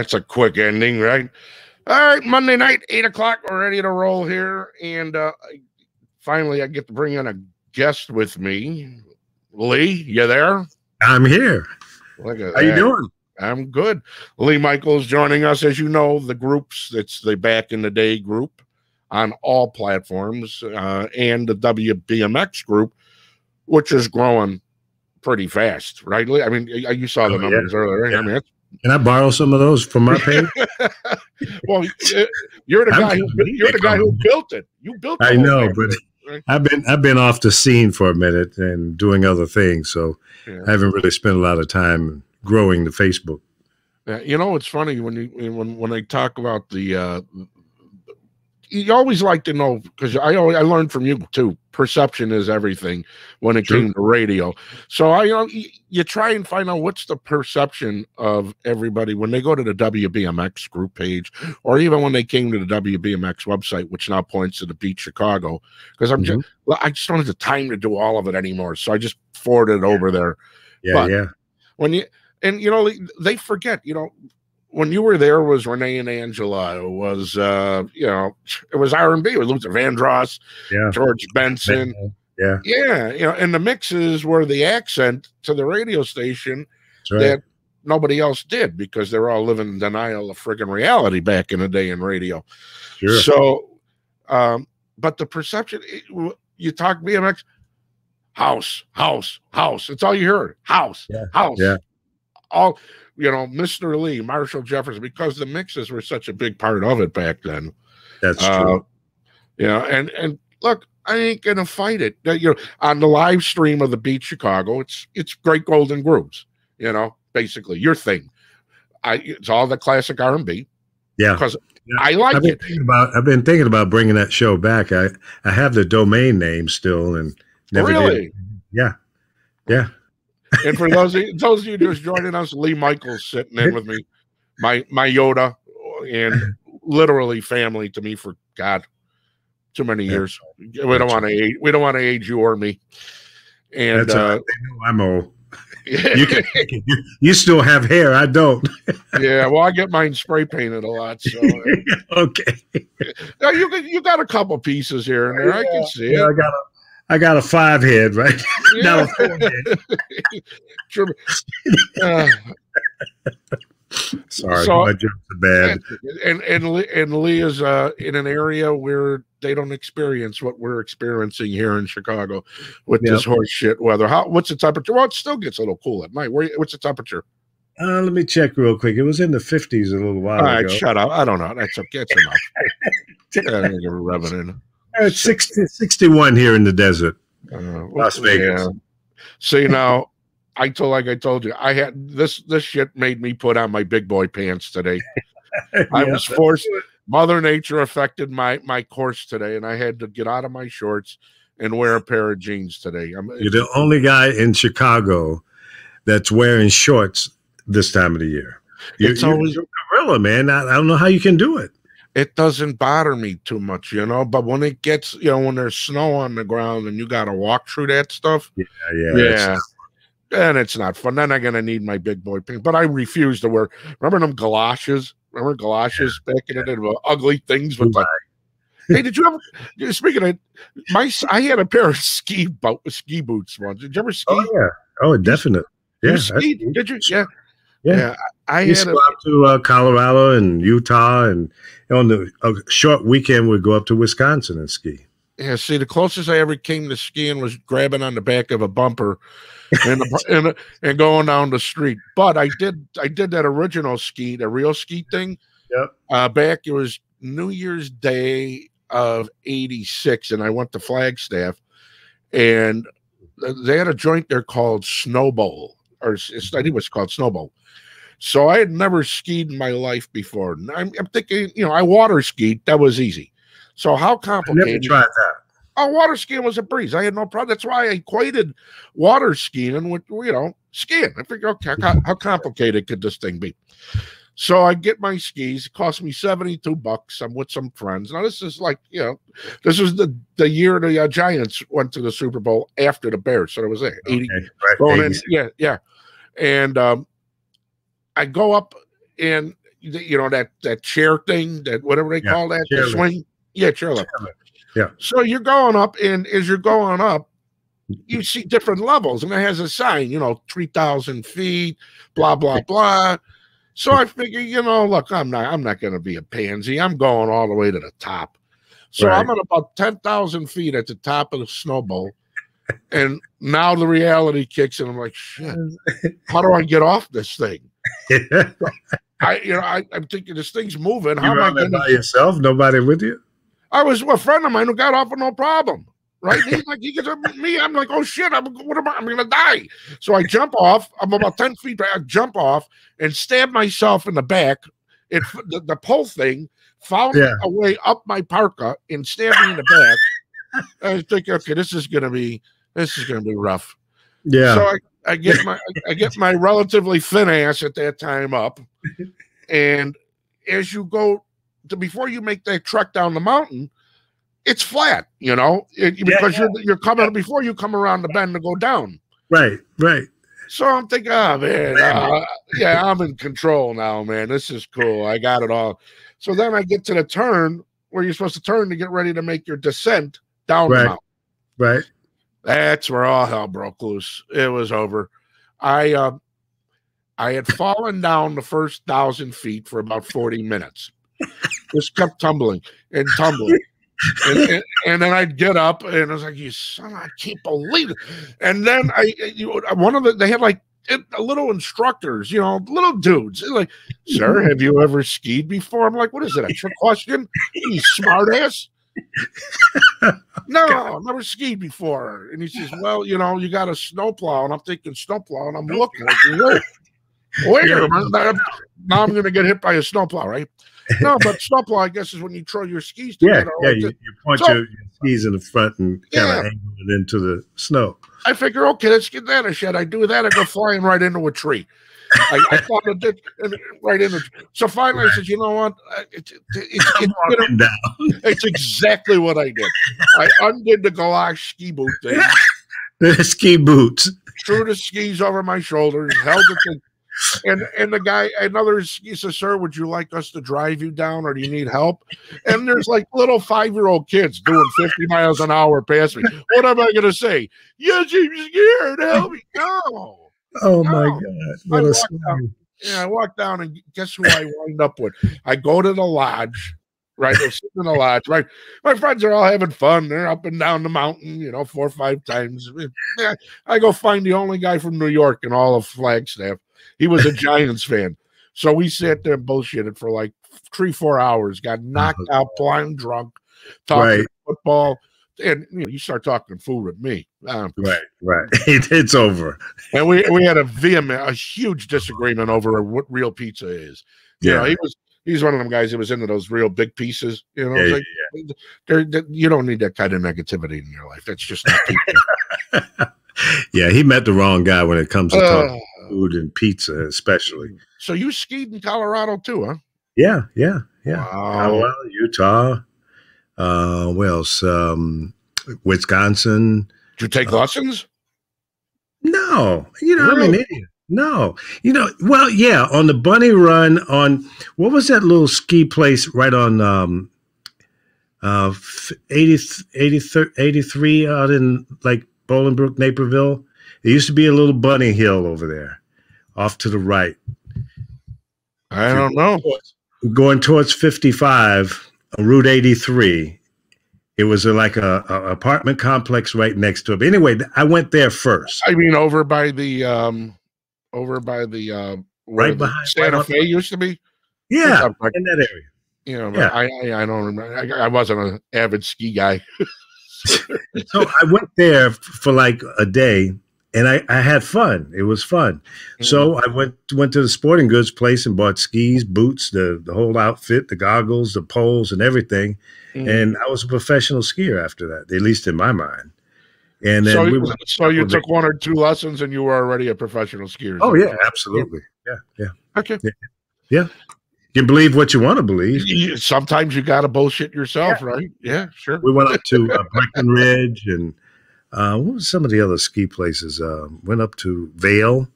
That's a quick ending, right? All right, Monday night, eight o'clock. We're ready to roll here, and uh, finally, I get to bring in a guest with me. Lee, you there? I'm here. Look at How you doing? I'm good. Lee Michaels joining us, as you know, the groups. It's the back in the day group on all platforms, uh, and the WBMX group, which is growing pretty fast, right? Lee? I mean, you saw the Oh, yeah. numbers earlier. I Yeah. mean, it's Can I borrow some of those from my page? well, you're the guy who you're the guy who built it. You built. I know, thing. but. I've been I've been off the scene for a minute and doing other things, so Yeah. I haven't really spent a lot of time growing the Facebook. Yeah, you know, it's funny when you when when I talk about the. uh you always like to know because I always, I learned from you too. Perception is everything when it Sure. came to radio. So I you know you, you try and find out what's the perception of everybody when they go to the WBMX group page, or even when they came to the WBMX website, which now points to the Beat Chicago. Because I'm just mm-hmm. well, I just don't have the time to do all of it anymore, so I just forwarded it over there Yeah, But- yeah, when you and you know they forget you know when you were there was renee and angela it was uh you know it was r&b with luther vandross yeah, george benson yeah. yeah you know and the mixes were the accent to the radio station right. that nobody else did because they were all living in denial of friggin' reality back in the day in radio Sure. so um but the perception it- you talk bmx house house house it's all you heard house Yeah, house yeah. All you know mr lee marshall jefferson because the mixes were such a big part of it back then That's uh, true. you know and and look i ain't gonna fight it you know on the live stream of the beat chicago it's it's great golden grooves you know basically your thing i it's all the classic r&b Yeah. because Yeah. i like I've been it thinking about I've been thinking about bringing that show back. I I have the domain name still and never really did. Yeah. Yeah. And for those of you, those of you just joining us, Lee Michaels sitting in with me, my my Yoda, and literally family to me for God, too many Yeah. years. We don't want to age. We don't want to age you or me. And That's uh, know I'm old. You can you, you still have hair. I don't. yeah, well, I get mine spray painted a lot, so uh, okay. yeah, you got you got a couple pieces here and there. I can see Yeah, I got a I got a five head, right? Not a four head. Uh, Sorry, So- my jokes are bad. and and Lee, and Lee is uh, in an area where they don't experience what we're experiencing here in Chicago with this horse shit weather. How what's the temperature? Well, it still gets a little cool at night. Where what's the temperature? Uh, let me check real quick. It was in the fifties a little while All right, ago. shut up. I don't know. That's okay. That's enough. yeah, I'm gonna rub it in. It's 60, 61 here in the desert. Uh, Las Vegas. See now, I told like I told you, I had this this shit made me put on my big boy pants today. I was forced. Mother Nature affected my my course today, and I had to get out of my shorts and wear a pair of jeans today. I'm, You're the only guy in Chicago that's wearing shorts this time of the year. You're, It's always- you're a gorilla, man. I, I don't know how you can do it. It doesn't bother me too much, you know. But when it gets, you know, when there's snow on the ground and you got to walk through that stuff, Yeah, yeah. yeah, and it's not fun. Then I'm gonna need my big boy pants. But I refuse to wear. Remember them galoshes? Remember galoshes back in the day, ugly things with like. Hey, did you ever? Speaking of my, I had a pair of ski boat ski boots once. Did you ever ski? Oh yeah. Oh, definite. You Yeah. skied? I- Did you? Yeah. Yeah. I I had used a, to go out to uh, Colorado and Utah, and on the a short weekend we'd go up to Wisconsin and ski. Yeah, see, the closest I ever came to skiing was grabbing on the back of a bumper and and, and going down the street. But I did I did that original ski, the real ski thing. Yep. Uh, back it was New Year's Day of '86, and I went to Flagstaff, and they had a joint there called Snowbowl, or I think it was called Snowbowl. So I had never skied in my life before. I'm, I'm thinking, you know, I water skied. That was easy. So how I never complicated? tried that. Oh, water skiing was a breeze. I had no problem. That's why I equated water skiing with you know skiing. I figured, okay, how, how complicated could this thing be? So I get my skis. It cost me seventy-two bucks. I'm with some friends. Now this is like you know, this was the the year the uh, Giants went to the Super Bowl after the Bears. So it was there eighty Okay, right, going in, yeah, yeah. And um, I go up, and you know that that chair thing, that whatever they Yeah, call that, the swing. Yeah, chairlift. Yeah. So you're going up, and as you're going up, you see different levels, and it has a sign, you know, three thousand feet, blah blah blah. So I figure, you know, look, I'm not, I'm not going to be a pansy. I'm going all the way to the top. So Right. I'm at about ten thousand feet at the top of the Snowbowl, and now the reality kicks in. I'm like, shit, how do I get off this thing? I, you know, I, I'm thinking this thing's moving. How you am I gonna... by yourself? Nobody with you? I was a friend of mine who got off with no problem. Right? He's like, he gets up with me. I'm like, oh shit, I'm what am I? I'm gonna die. So I jump off. I'm about 10 feet back. I jump off and stab myself in the back. It the, the pole thing found Yeah. a way up my parka and stabbed me in the back. I was thinking, okay, this is gonna be this is gonna be rough. Yeah. So I, I get my I get my relatively thin ass at that time up, and as you go to before you make that trek down the mountain, it's flat, you know, it- because you're you're coming before you come around the bend to go down. right, right. So I'm thinking, oh man, uh, yeah, I'm in control now, man. This is cool. I got it all. So then I get to the turn where you're supposed to turn to get ready to make your descent down Right. the mountain. Right. That's where all hell broke loose. It was over. I uh, I had fallen down the first thousand feet for about 40 minutes. Just kept tumbling and tumbling. And, and, and then I'd get up and I was like, "You son, I can't believe it." And then I, you, one of the, they had like it, little instructors, you know, little dudes. They're like, "Sir, have you ever skied before?" I'm like, "What is it? A trick question? You smart ass." no, I've never skied before. And he says, Well, you know, you got a snowplow. And I'm thinking snowplow, and I'm looking like, wait, minute. Now I'm gonna get hit by a snowplow, right? No, but snowplow, I guess, is when you throw your skis Yeah, together. yeah. like You, you point So- your, your skis in the front and kind Yeah. of angle it into the snow. I figure, okay, let's get that a shit. I do that, I go flying right into a tree. I, I thought it did and right in the so finally I said, you know what? Uh, It's exactly what I did. I undid the galash ski boot thing. The ski boots. threw the skis over my shoulders, held it, to, and and the guy, another ski says, "Sir, would you like us to drive you down, or do you need help?" And there's like little five year old kids doing 50 miles an hour past me. What am I gonna say? Yes, I'm scared. Help me! No. Oh my God. I What a walked story. Yeah, I walk down and guess who I wind up with? I go to the lodge. Right, they're sitting in the lodge. Right, my friends are all having fun. They're up and down the mountain, you know, four or five times. I go find the only guy from New York in all of Flagstaff. He was a Giants fan, so we sat there and bullshitted for like three, four hours. Got oh knocked out, blind drunk, talking Right. football, and you know, you start talking food with me. Um, Right, right. It, it's over. and we we had a vehement, a huge disagreement over what real pizza is. You know, Yeah. he was he's one of them guys that was into those real big pieces. You know, Yeah, It's yeah, like, there- there- you don't need that kind of negativity in your life. That's just yeah, he met the wrong guy when it comes to talking Uh, food and pizza, especially. so you skied in Colorado too, huh? Yeah, yeah, yeah. Wow. Colorado, Utah. Uh, where else? Um, Wisconsin. Did you take lessons? No, you know, I'm an idiot. No, you know, well, yeah, on the Bunny Run on what was that little ski place right on um uh 80, 80, 83 out in like Bolingbrook, Naperville. There used to be a little bunny hill over there, off to the right, I don't know. going towards 55 on Route 83. It was a, like a, a apartment complex right next to it. But anyway, I went there first. I mean, over by the um, over by the uh, Right behind- Santa right Fe used to be. Yeah, Up by- in that area. you know, Yeah. I, I I don't remember. I, I wasn't an avid ski guy. so I went there for like a day and I, I had fun. It was fun. So I went went to the sporting goods place and bought skis, boots, the, the whole outfit, the goggles, the poles, and everything. Mhm. And I was a professional skier after that, at least in my mind. And then so, we you- went, so you took one or two lessons and you were already a professional skier. oh yeah, absolutely, yeah, yeah. Okay. Yeah. You can believe what you want to believe. You- Sometimes you got to bullshit yourself, right? Yeah, sure. We went up to uh, Breckenridge and uh, what was some of the other ski places? Uh, went up to Vail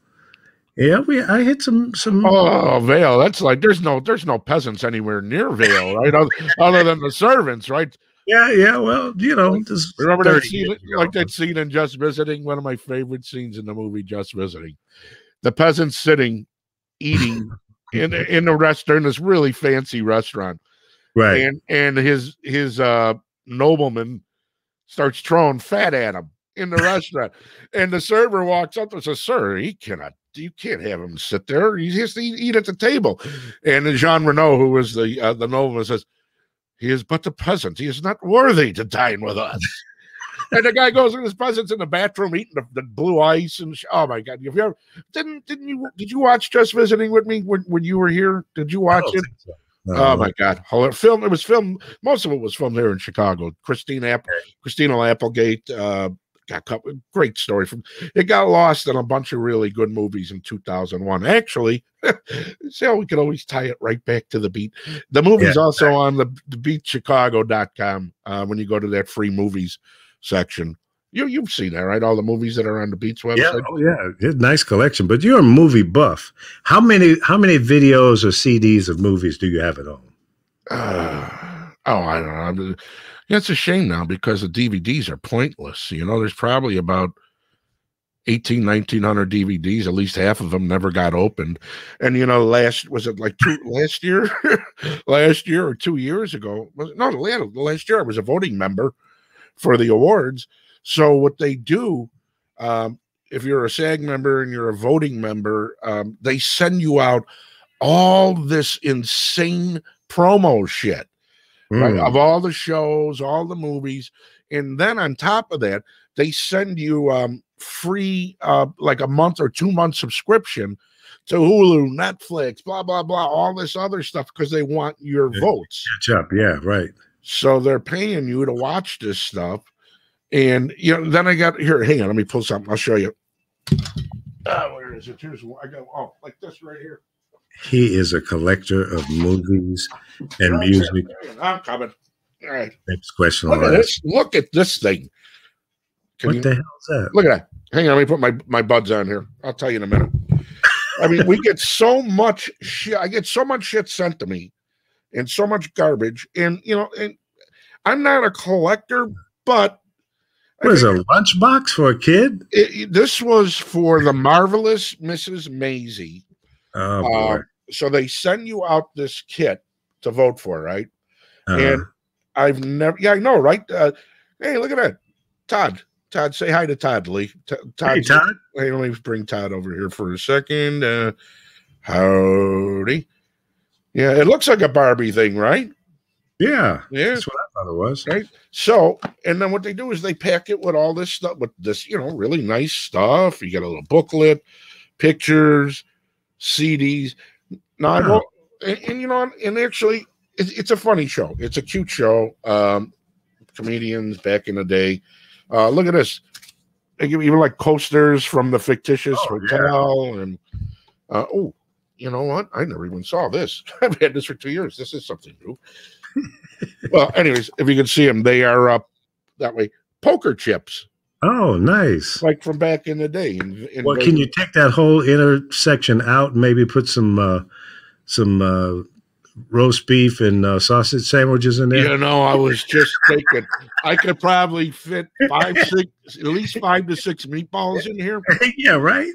Yeah, we I hit some some. Oh, Vail. That's like there's no there's no peasants anywhere near Vail, right? other, other than the servants, right? Yeah, yeah. Well, you know, just Remember that scene, like that scene in Just Visiting? One of my favorite scenes in the movie Just Visiting. The peasants sitting, eating in in a restaurant, this really fancy restaurant, right? and and his his uh nobleman starts throwing fat at him in the restaurant, and the server walks up and says, "Sir, he cannot." You can't have him sit there. He has to eat, eat at the table. And Jean Reno, who was the uh, the nobleman, says, "He is but a peasant. He is not worthy to dine with us." and the guy goes in his peasants in the bathroom eating the, the blue ice and sh- oh my god! Have you ever didn't didn't you did you watch Just Visiting with me when, when you were here? Did you watch it? so. Oh my God! Film. It was filmed. Most of it was filmed here in Chicago. Christine App, Christina Applegate. Uh, got couple, great story from. It got lost in a bunch of really good movies in 2001. Actually, see how we could always tie it right back to the beat. The movie's Yeah, also on the, the beatchicago.com uh, when you go to that free movies section. You you've seen that, right? All the movies that are on the Beats website. Yeah, oh yeah, nice collection. But you're a movie buff. How many how many videos or CDs of movies do you have at home? Uh, oh, I don't know. Yeah, it's a shame now because the DVDs are pointless. You know, there's probably about 18, 1900 DVDs. At least half of them never got opened. And, you know, last, was it like two, last year? last year or two years ago? Was it, no, the last year I was a voting member for the awards. So what they do, um, if you're a SAG member and you're a voting member, um, they send you out all this insane promo shit right, Mm. of all the shows, all the movies, and then on top of that, they send you um, free, uh, like a month or two month subscription to Hulu, Netflix, blah blah blah, all this other stuff because they want your Yeah. votes. Catch up, yeah, right. So they're paying you to watch this stuff, and you know. Then I got here. Hang on, let me pull something. I'll show you. Ah, where is it? Here's one. I got oh, like this right here. He is a collector of movies and music. I'm coming. All right. Next question. I'll Look at this. Look at this thing. Can What you- the hell is that? Look at that. Hang on, let me put my, my buds on here. I'll tell you in a minute. I mean, we get so much shit. I get so much shit sent to me and so much garbage. And, you know, and I'm not a collector, but I What is think a lunchbox for a kid? it- this was for the marvelous Mrs. Maisel. Oh boy. Uh, so they send you out this kit to vote for, right? Uh, and I've never, yeah, I know, right? Uh, hey, look at that. Todd. Todd, say hi to Todd, Lee. T- hey, Todd. Hey, let me bring Todd over here for a second. Uh, howdy. Yeah, it looks like a Barbie thing, right? Yeah, Yeah. that's what I thought it was. Right. So, and then what they do is they pack it with all this stuff, with this, you know, really nice stuff. You get a little booklet, pictures, CDs. Now, I Wow. won't, and, and you know, and actually, it's, it's a funny show. It's a cute show. Um, comedians back in the day. Uh, look at this. They give even like coasters from the fictitious Oh, hotel, and uh, oh, you know what? I never even saw this. I've had this for two years. This is something new. Well, anyways, if you can see them, they are up that way. Poker chips, Oh, nice. like from back in the day. In, in Well, can you take that whole intersection out and maybe put some uh, some uh, roast beef and uh, sausage sandwiches in there? You know, I was just thinking I could probably fit five, six, at least five to six meatballs in here, Yeah, right.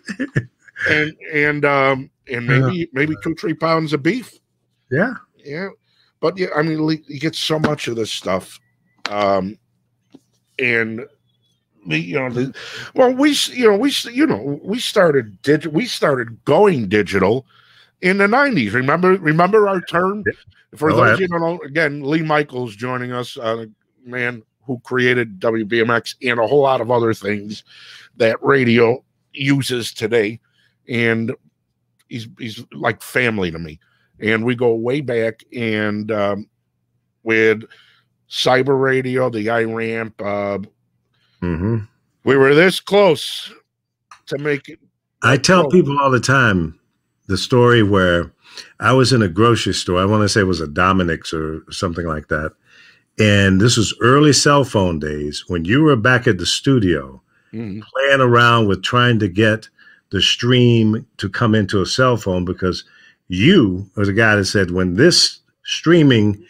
and and um and maybe maybe two three pounds of beef. Yeah. Yeah, but yeah, I mean, you get so much of this stuff, um, and we, you know, the, well, we, you know, we, you know, we started dig, we started going digital in the '90s. Remember, remember our term. For Oh, those you don't know, again, Lee Michaels joining us, uh, man who created WBMX and a whole lot of other things that radio uses today, and he's he's like family to me and we go way back and um, with cyber radio the iramp uh, hmm we were this close to make it I tell Oh. people all the time the story where I was in a grocery store. I want to say it was a Dominick's or something like that. And this was early cell phone days when you were back at the studio Mhm. playing around with trying to get the stream to come into a cell phone because you was a guy that said when this streaming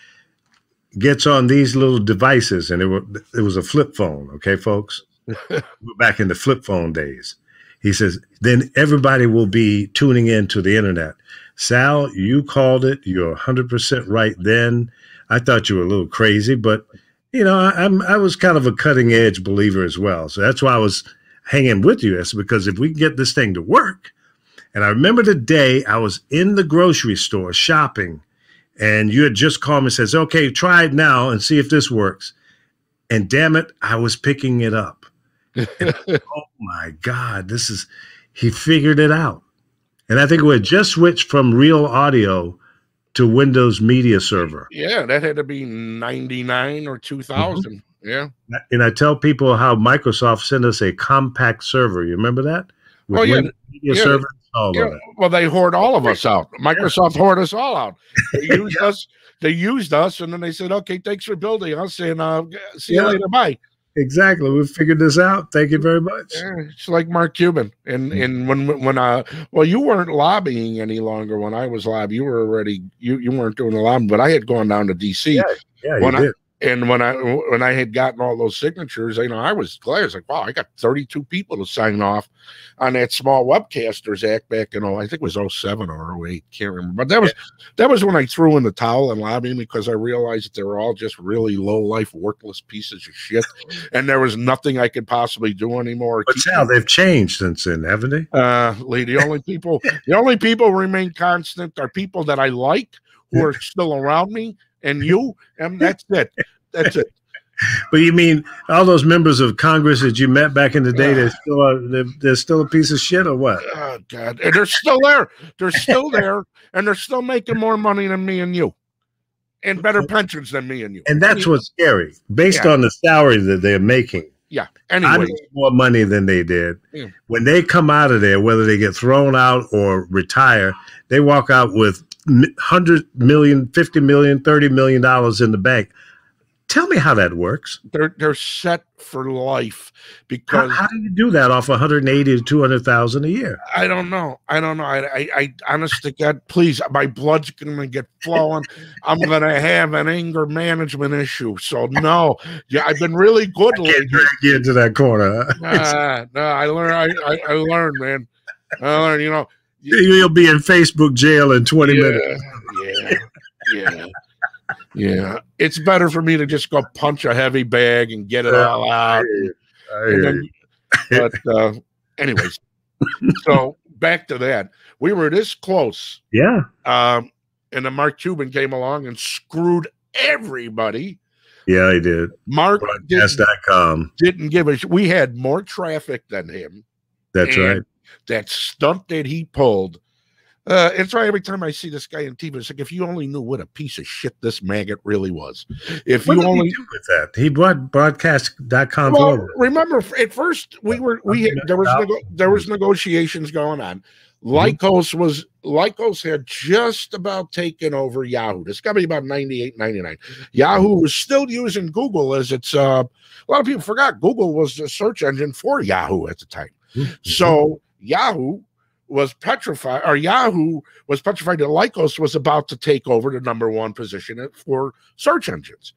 gets on these little devices, and it, were, it was a flip phone, okay, folks? We're back in the flip phone days. He says, then everybody will be tuning in to the internet. Sal, you called it. You're 100% right then. I thought you were a little crazy, but you know, I, am I was kind of a cutting edge believer as well. So that's why I was hanging with you. That's because if we can get this thing to work, and I remember the day I was in the grocery store shopping, and you had just called me and says, "Okay, try it now and see if this works." And damn it, I was picking it up. And, oh my God, this is he figured it out. And I think we had just switched from real audio to Windows Media Server. Yeah, that had to be 99 or 2000. Mm-hmm. Yeah. And I tell people how Microsoft sent us a Compaq server. You remember that? With oh, yeah. Windows Media yeah. Server yeah. Well, they hoard all of us out. Microsoft yeah. hoard us all out. They used us. They used us, and then they said, "Okay, thanks for building us, and uh, see you later. Bye." Exactly. We figured this out. Thank you very much. Yeah, it's like Mark Cuban. And mm. and when when uh well you weren't lobbying any longer when I was lobbying. You were already you you weren't doing the lobbying, but I had gone down to DC. Yeah, yeah when I, did. And when I when I had gotten all those signatures, you know, I was glad. I was like, wow, I got 32 people to sign off on that small webcasters act back in oh, I think it was 07 or 08, can't remember. But that was yeah. that was when I threw in the towel and lobbying because I realized that they were all just really low life, worthless pieces of shit, and there was nothing I could possibly do anymore. But now they've changed since then, haven't they? Uh, Lee, the only people the only people remain constant are people that I like who are still around me and you, and that's it. That's it. But you mean all those members of Congress that you met back in the day? They're still a, they're, they're, still a piece of shit, or what? Oh God! And they're still there. They're still there, and they're still making more money than me and you, and better pensions than me and you. And that's what's scary, based yeah. on the salary that they're making. Yeah. Anyway, I make more money than they did. Yeah. When they come out of there, whether they get thrown out or retire, they walk out with 100 million, 50 million, 30 million dollars in the bank. Tell me how that works. They're they're set for life because how, how do you do that off 180 to 200,000 a year? I don't know. I don't know. I I, I honest to God, please, my blood's gonna get flowing. I'm gonna have an anger management issue. So no, yeah, I've been really good. I can't drag you into that corner. Nah, I learned. I, I, I learned, man. I learned. You know, You'll be in Facebook jail in 20 yeah, minutes. Yeah. Yeah. Yeah. It's better for me to just go punch a heavy bag and get it all out. Then, but uh, anyways, so back to that. We were this close. Yeah. Um, and then Mark Cuban came along and screwed everybody. Yeah, he did. Mark Broadcast.com didn't, didn't give us. We had more traffic than him. That's right that stunt that he pulled. Uh, it's why every time I see this guy on TV, it's like if you only knew what a piece of shit this maggot really was. If what you only he do with that, he brought broadcast.com well, forward. Remember, at first we were we had, there was nego- there was negotiations going on. Mm-hmm. Lycos was Lycos had just about taken over Yahoo. This got to be about 98, 99. Yahoo was still using Google as its uh a lot of people forgot Google was the search engine for Yahoo at the time. Mm-hmm. So Yahoo was petrified, or Yahoo was petrified that Lycos was about to take over the number one position for search engines.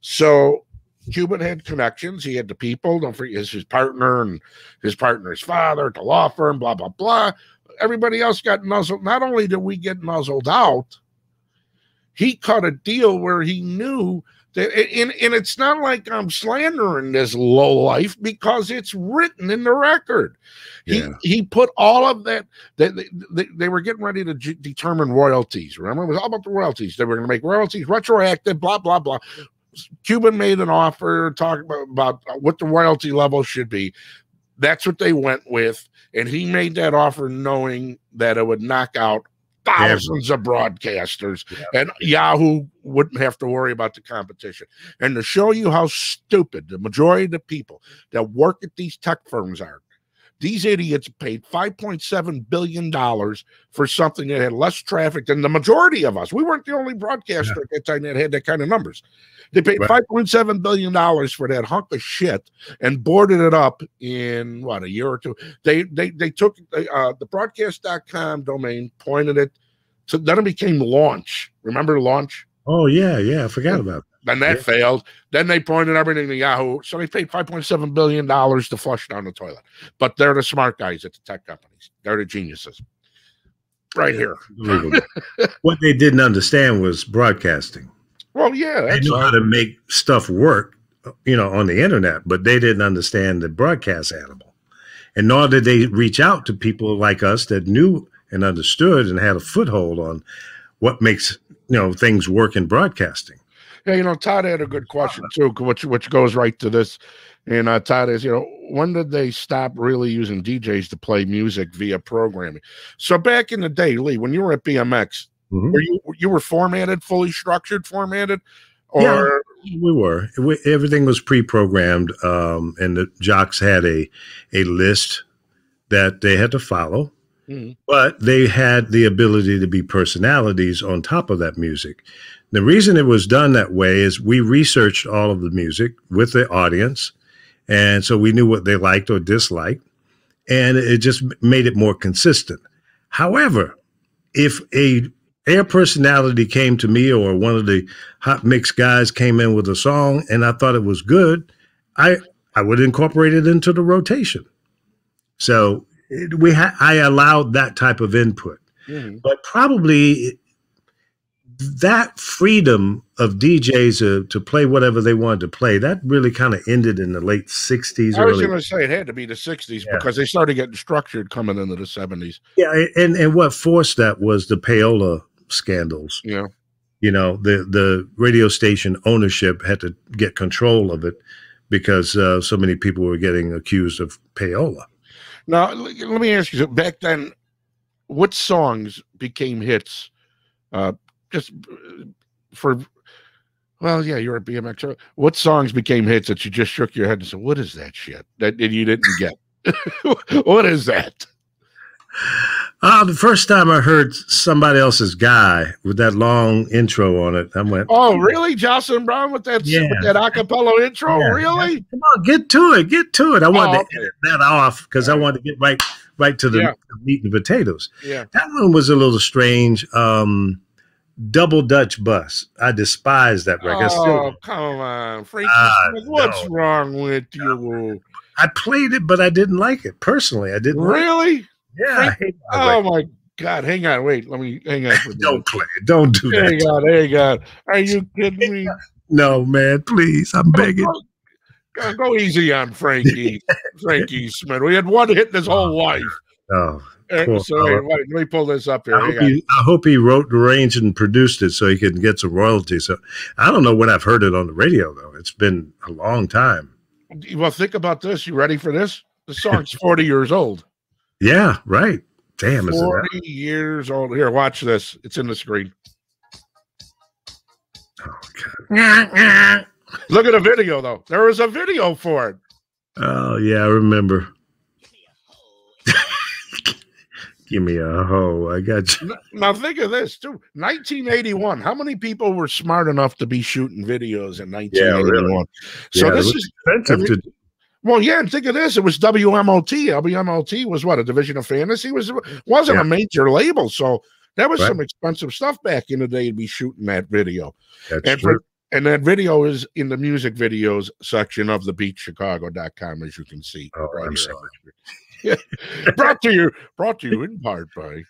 So Cuban had connections. He had the people. Don't forget his partner and his partner's father at the law firm. Blah blah blah. Everybody else got nuzzled. Not only did we get nuzzled out, he cut a deal where he knew and, and it's not like I'm slandering this low life because it's written in the record. Yeah. He he put all of that that they, they, they, were getting ready to determine royalties. Remember, it was all about the royalties. They were going to make royalties retroactive. Blah blah blah. Cuban made an offer talking about, about uh, what the royalty level should be. That's what they went with, and he made that offer knowing that it would knock out thousands of broadcasters, yeah. and Yahoo wouldn't have to worry about the competition. And to show you how stupid the majority of the people that work at these tech firms are, these idiots paid 5.7 billion dollars for something that had less traffic than the majority of us. We weren't the only broadcaster yeah. at that time that had that kind of numbers. They paid right. 5.7 billion dollars for that hunk of shit and boarded it up in what a year or two. They they they took uh, the broadcast.com domain, pointed it to then it became launch. Remember launch? Oh yeah, yeah, I forgot about. Then that yeah. failed. Then they pointed everything to Yahoo. So they paid $5.7 billion to flush down the toilet. But they're the smart guys at the tech companies. They're the geniuses. Right here. what they didn't understand was broadcasting. Well, yeah. They knew how to make stuff work, you know, on the internet, but they didn't understand the broadcast animal. And nor did they reach out to people like us that knew and understood and had a foothold on what makes, you know, things work in broadcasting. Yeah, you know, Todd had a good question too, which which goes right to this. And uh, Todd is, you know, when did they stop really using DJs to play music via programming? So back in the day, Lee, when you were at BMX, mm-hmm. were you you were formatted, fully structured, formatted, or yeah, we were. We, everything was pre-programmed, um, and the jocks had a a list that they had to follow. Mm-hmm. But they had the ability to be personalities on top of that music. The reason it was done that way is we researched all of the music with the audience. And so we knew what they liked or disliked. And it just made it more consistent. However, if a air personality came to me or one of the hot mix guys came in with a song and I thought it was good, I I would incorporate it into the rotation. So it, we ha- I allowed that type of input. Mm-hmm. But probably that freedom of DJs to, to play whatever they wanted to play, that really kind of ended in the late 60s. I was going to say it had to be the 60s yeah. because they started getting structured coming into the 70s. Yeah. And, and what forced that was the payola scandals. Yeah. You know, the, the radio station ownership had to get control of it because uh, so many people were getting accused of payola. Now, let me ask you back then, what songs became hits uh, just uh, for well, yeah, you're a BMX. What songs became hits that you just shook your head and said, "What is that shit that you didn't get? what is that?" Uh, the first time I heard somebody else's guy with that long intro on it, I went, "Oh, really, Jocelyn Brown with that yeah. with that acapella intro? Yeah. Really? Come on, get to it, get to it." I wanted oh, to edit that off because I wanted to get right right to the, yeah. meat and potatoes. Yeah, that one was a little strange. Um, double Dutch bus. I despise that record. Oh, come on, Frankie uh, what's no. wrong with you? I played it, but I didn't like it personally. I didn't really. Like yeah. oh my God! Hang on, wait. Let me hang on. don't play it. Don't do hang that. Hang on, hang on. Are you kidding me? No, man. Please, I'm begging. Go, go easy on Frankie. Frankie Smith. We had one hit this whole life. Oh, Cool. So wait, wait, let me pull this up here. I hope, he, I hope, he, wrote, arranged, and produced it so he can get some royalties. So I don't know when I've heard it on the radio though. It's been a long time. Well, think about this. You ready for this? The song's forty years old. Yeah, right. Damn, forty years old. Here, watch this. It's in the screen. Oh God. Look at the video though. There was a video for it. Oh yeah, I remember. Give me a hoe. I got you. Now think of this too. 1981. How many people were smart enough to be shooting videos in 1981? Yeah, really. So yeah, this is expensive to well, yeah, and think of this. It was WMOT. WMOT was what a division of fantasy was wasn't yeah. a major label. So that was right. some expensive stuff back in the day to be shooting that video. That's and true. For, and that video is in the music videos section of the beatchicago.com, as you can see. Oh, right I'm here. sorry. brought to you, brought to you in part by,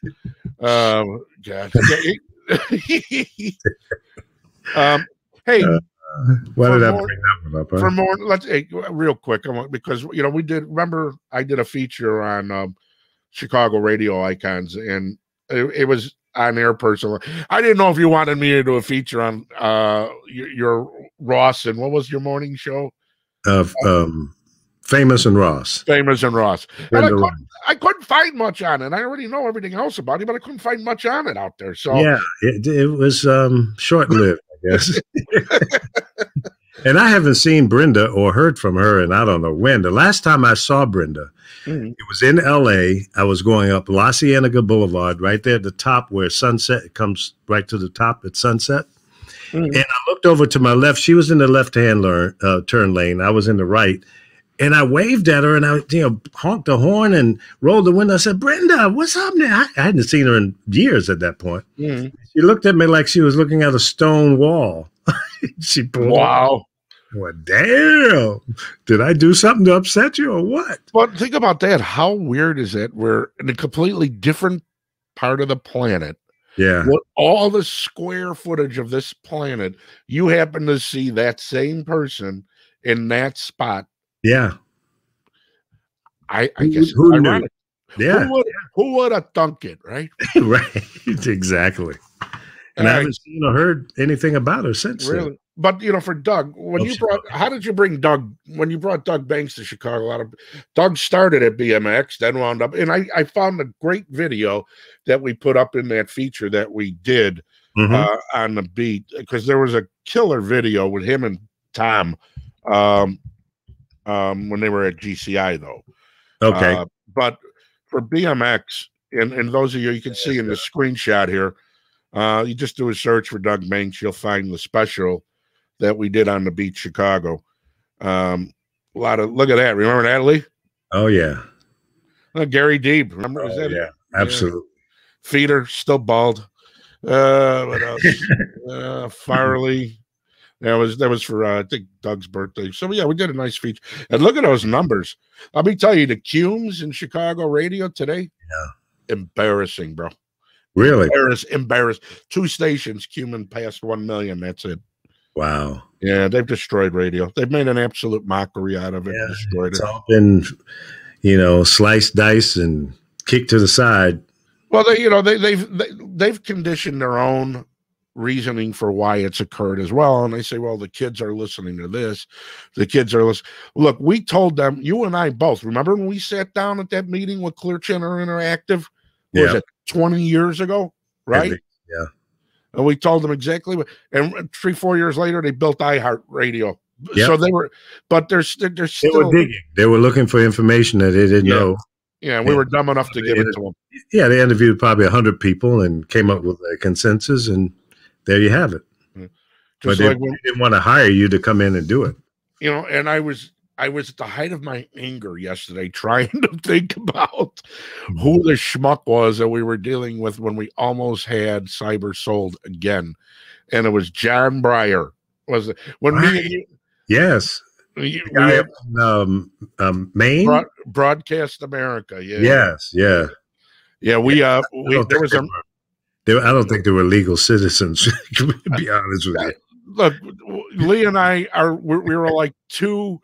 um, God. um, hey, uh, why did I bring that one up? Huh? For more, let's hey, real quick, because you know we did. Remember, I did a feature on um, Chicago radio icons, and it, it was on air personally. I didn't know if you wanted me to do a feature on uh your, your Ross and what was your morning show? Of um Famous and Ross. Famous and Ross. And I, couldn't, I, couldn't, find much on it. I already know everything else about it, but I couldn't find much on it out there. So yeah, it, it was um, short lived, I guess. And I haven't seen Brenda or heard from her, and I don't know when. The last time I saw Brenda, Mhm. it was in L.A. I was going up La Cienega Boulevard, right there at the top where sunset comes right to the top at sunset. Mhm. And I looked over to my left. She was in the left-hand learn, uh, turn lane. I was in the right. And I waved at her and I, you know, honked the horn and rolled the window. I said, Brenda, what's happening? I, I hadn't seen her in years at that point. Mhm. She looked at me like she was looking at a stone wall. she pulled Wow. well, damn. Did I do something to upset you or what? But think about that. How weird is it? We're in a completely different part of the planet. Yeah. With all the square footage of this planet, you happen to see that same person in that spot. Yeah. I, I guess who knew? Yeah. Who would who would have thunk it, right? right. Exactly. And I haven't seen or heard anything about her since. then. really. But you know, for Doug, when Oh, you brought, how did you bring Doug? When you brought Doug Banks to Chicago, a lot of Doug started at BMX, then wound up, and I I found a great video that we put up in that feature that we did Mhm. uh, on the beat because there was a killer video with him and Tom um, um, when they were at GCI though. okay. Uh, but for BMX, and, and those of you you can see in the screenshot here, uh, you just do a search for Doug Banks, you'll find the special that we did on the beat Chicago. Um, a lot of look at that. Remember Natalie? Oh, yeah. Uh, Gary Deeb. Remember Oh, that yeah. Absolutely. Feeder still bald. Uh, what else? uh, Farley. That was that was for uh, I think Doug's birthday. So yeah, we did a nice feature. And look at those numbers. Let me tell you, the Cumes in Chicago radio today. Yeah, embarrassing, bro. Really? Embarrass, embarrass. Two stations, Cumin passed one million. That's it. Wow. Yeah, they've destroyed radio. They've made an absolute mockery out of it. Yeah, destroyed It's it. all been, you know, sliced, dice, and kicked to the side. Well, they, you know, they, they've they, they've conditioned their own reasoning for why it's occurred as well, and they say, well, the kids are listening to this, the kids are listening. Look, we told them, you and I both. Remember when we sat down at that meeting with Clear Channel Interactive? What Was Yeah. it twenty years ago? Right? Yeah. And we told them exactly what. And three, four years later, they built iHeart Radio. Yep. So they were, but there's they're, they're They still. were digging. They were looking for information that they didn't Yeah. know. yeah, we Yeah. were dumb enough to give it to them. Yeah, they interviewed probably 100 people and came up with a consensus, and there you have it. but Just they, like when, they didn't want to hire you to come in and do it. you know, and I was I was at the height of my anger yesterday trying to think about who the schmuck was that we were dealing with when we almost had cyber sold again. And it was John Breyer. Was it when me and you, Yes. we, The we up in, um, um, Maine? broad, broadcast America. Yeah. Yes, yeah. Yeah, we uh we there was a they I don't think they were legal citizens. to be honest with you. look, Lee and I are we we were like two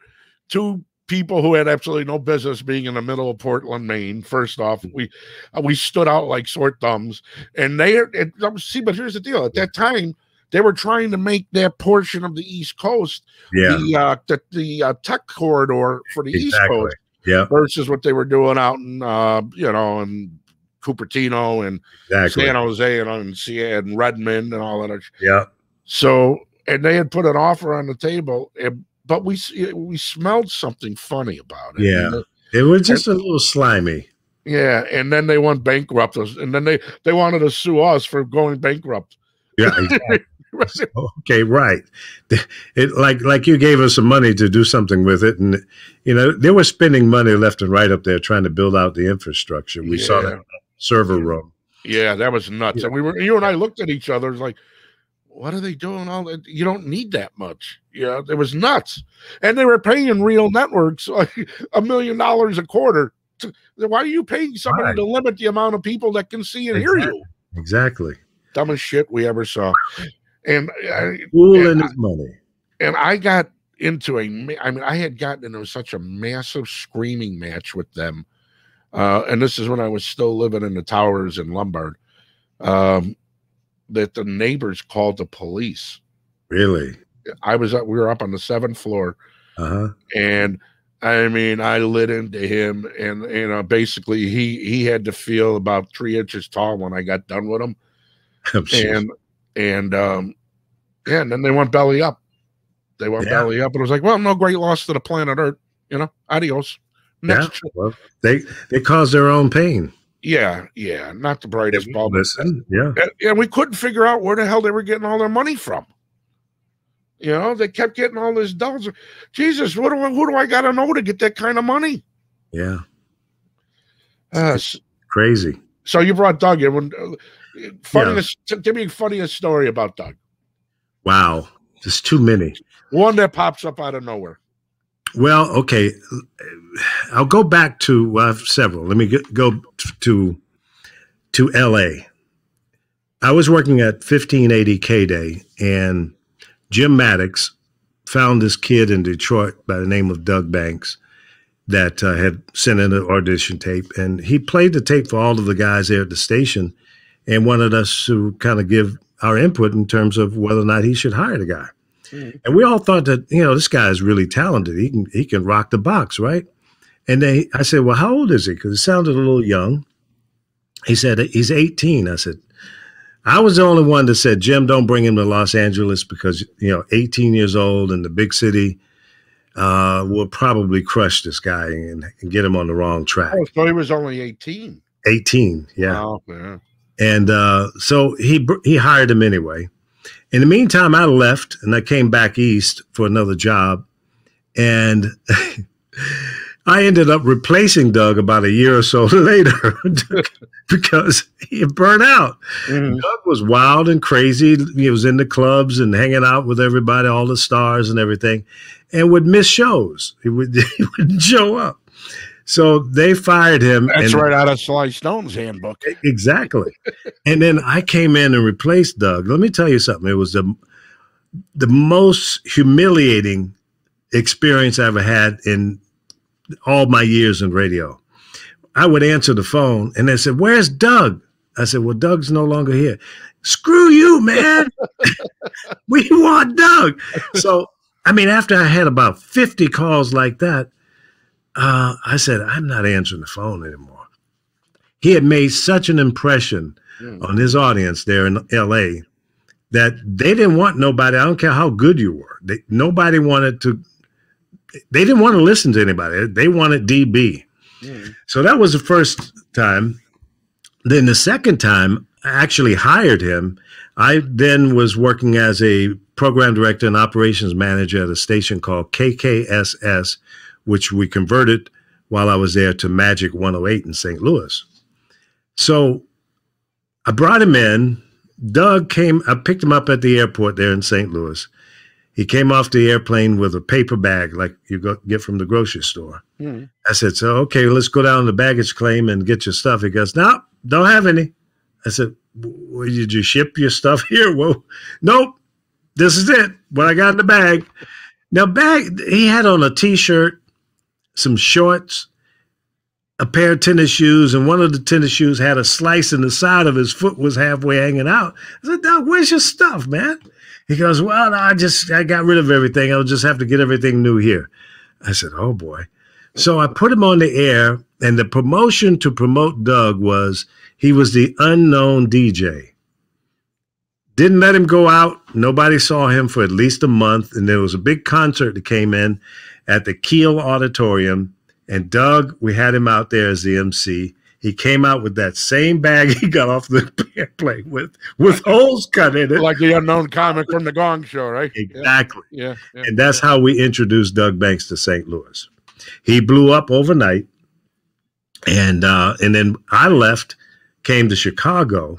two people who had absolutely no business being in the middle of Portland, Maine. First off, we uh, we stood out like sore thumbs, and they it, see. But here's the deal: at that time, they were trying to make that portion of the East Coast Yeah, the uh, the, the uh, tech corridor for the East. Coast Yeah, versus what they were doing out in uh, you know in Cupertino and exactly. San Jose and on and Redmond and all that. Yeah, so, and they had put an offer on the table, and, but we we smelled something funny about it. Yeah. And, uh, it was just a little slimy. yeah. And then they went bankrupt, and then they they wanted to sue us for going bankrupt. Yeah, exactly. okay, right. It like like you gave us some money to do something with it, and you know they were spending money left and right up there trying to build out the infrastructure. We saw that server room. yeah, that was nuts. And we were you and I looked at each other like, what are they doing? All that you don't need that much. Yeah, it was nuts, and they were paying real networks like a million dollars a quarter. To, why are you paying somebody Right. to limit the amount of people that can see and hear you? Exactly. dumbest shit we ever saw. And I, Fool and his money. and I got into a, I mean, I had gotten into such a massive screaming match with them. Uh, and this is when I was still living in the towers in Lombard. Um, that the neighbors called the police. Really? I was up, we were up on the seventh floor, Uh huh. and I mean, I lit into him, and you know, basically, he he had to feel about three inches tall when I got done with him. and and um yeah, and then they went belly up. They went Yeah. belly up. And it was like, well, no great loss to the planet Earth. You know, adios. Next Yeah. trip. Well, they they cause their own pain. Yeah, yeah, not the brightest bulb. Listen, yeah. And, and we couldn't figure out where the hell they were getting all their money from. You know, they kept getting all this dollars. Jesus, what do I, who do I got to know to get that kind of money? Yeah. Uh, Crazy. so you brought Doug in. Uh, funniest, t- give me a funniest story about Doug. Wow. there's too many. One that pops up out of nowhere. Well, okay. I'll go back to several. Let me go to to L.A. I was working at 1580 K Day, and Jim Maddox found this kid in Detroit by the name of Doug Banks that uh, had sent in an audition tape, and he played the tape for all of the guys there at the station, and wanted us to kind of give our input in terms of whether or not he should hire the guy. Mhm. And we all thought that you know this guy is really talented. He can he can rock the box, right? And they, I said, well, how old is he? Because it sounded a little young. He said he's 18. I said, I was the only one that said, Jim, don't bring him to Los Angeles because you know 18 years old in the big city uh, will probably crush this guy and, and get him on the wrong track. Oh, so he was only 18. 18, yeah. Oh, yeah. And uh, so he he hired him anyway. In the meantime, I left and I came back east for another job, and I ended up replacing Doug about a year or so later because he burned burnt out. Mhm. Doug was wild and crazy. He was in the clubs and hanging out with everybody, all the stars and everything, and would miss shows. He would he wouldn't show up. So they fired him. That's right out of Sly Stone's handbook. Exactly. and then I came in and replaced Doug. Let me tell you something. It was the the most humiliating experience I ever had in all my years in radio. I would answer the phone and they said, Where's Doug? I said, Well, Doug's no longer here. Screw you, man. we want Doug. So, I mean, after I had about 50 calls like that, uh, I said, I'm not answering the phone anymore. He had made such an impression Mm. on his audience there in LA that they didn't want nobody. I don't care how good you were. They, nobody wanted to. They didn't want to listen to anybody. They wanted DB. Mhm. So that was the first time. Then the second time, I actually hired him. I then was working as a program director and operations manager at a station called KKSS, which we converted while I was there to Magic 108 in St. Louis. So I brought him in. Doug came, I picked him up at the airport there in St. Louis. He came off the airplane with a paper bag like you go, get from the grocery store. Mhm. I said, So, okay, let's go down to the baggage claim and get your stuff. He goes, No, don't have any. I said, well, Did you ship your stuff here? Well, nope. This is it. What I got in the bag. Now, bag, he had on a t shirt, some shorts, a pair of tennis shoes, and one of the tennis shoes had a slice in the side of his foot was halfway hanging out. I said, Doc, where's your stuff, man? He goes, Well, no, I just I got rid of everything. I'll just have to get everything new here. I said, Oh boy. So I put him on the air, and the promotion to promote Doug was he was the unknown DJ. Didn't let him go out. Nobody saw him for at least a month. And there was a big concert that came in at the Kiel Auditorium. And Doug, we had him out there as the MC. He came out with that same bag he got off the airplane with, with holes cut in it. Like the unknown comic from the Gong Show, right? Exactly. Yeah. yeah. And that's how we introduced Doug Banks to St. Louis. He blew up overnight. And uh, and then I left, came to Chicago.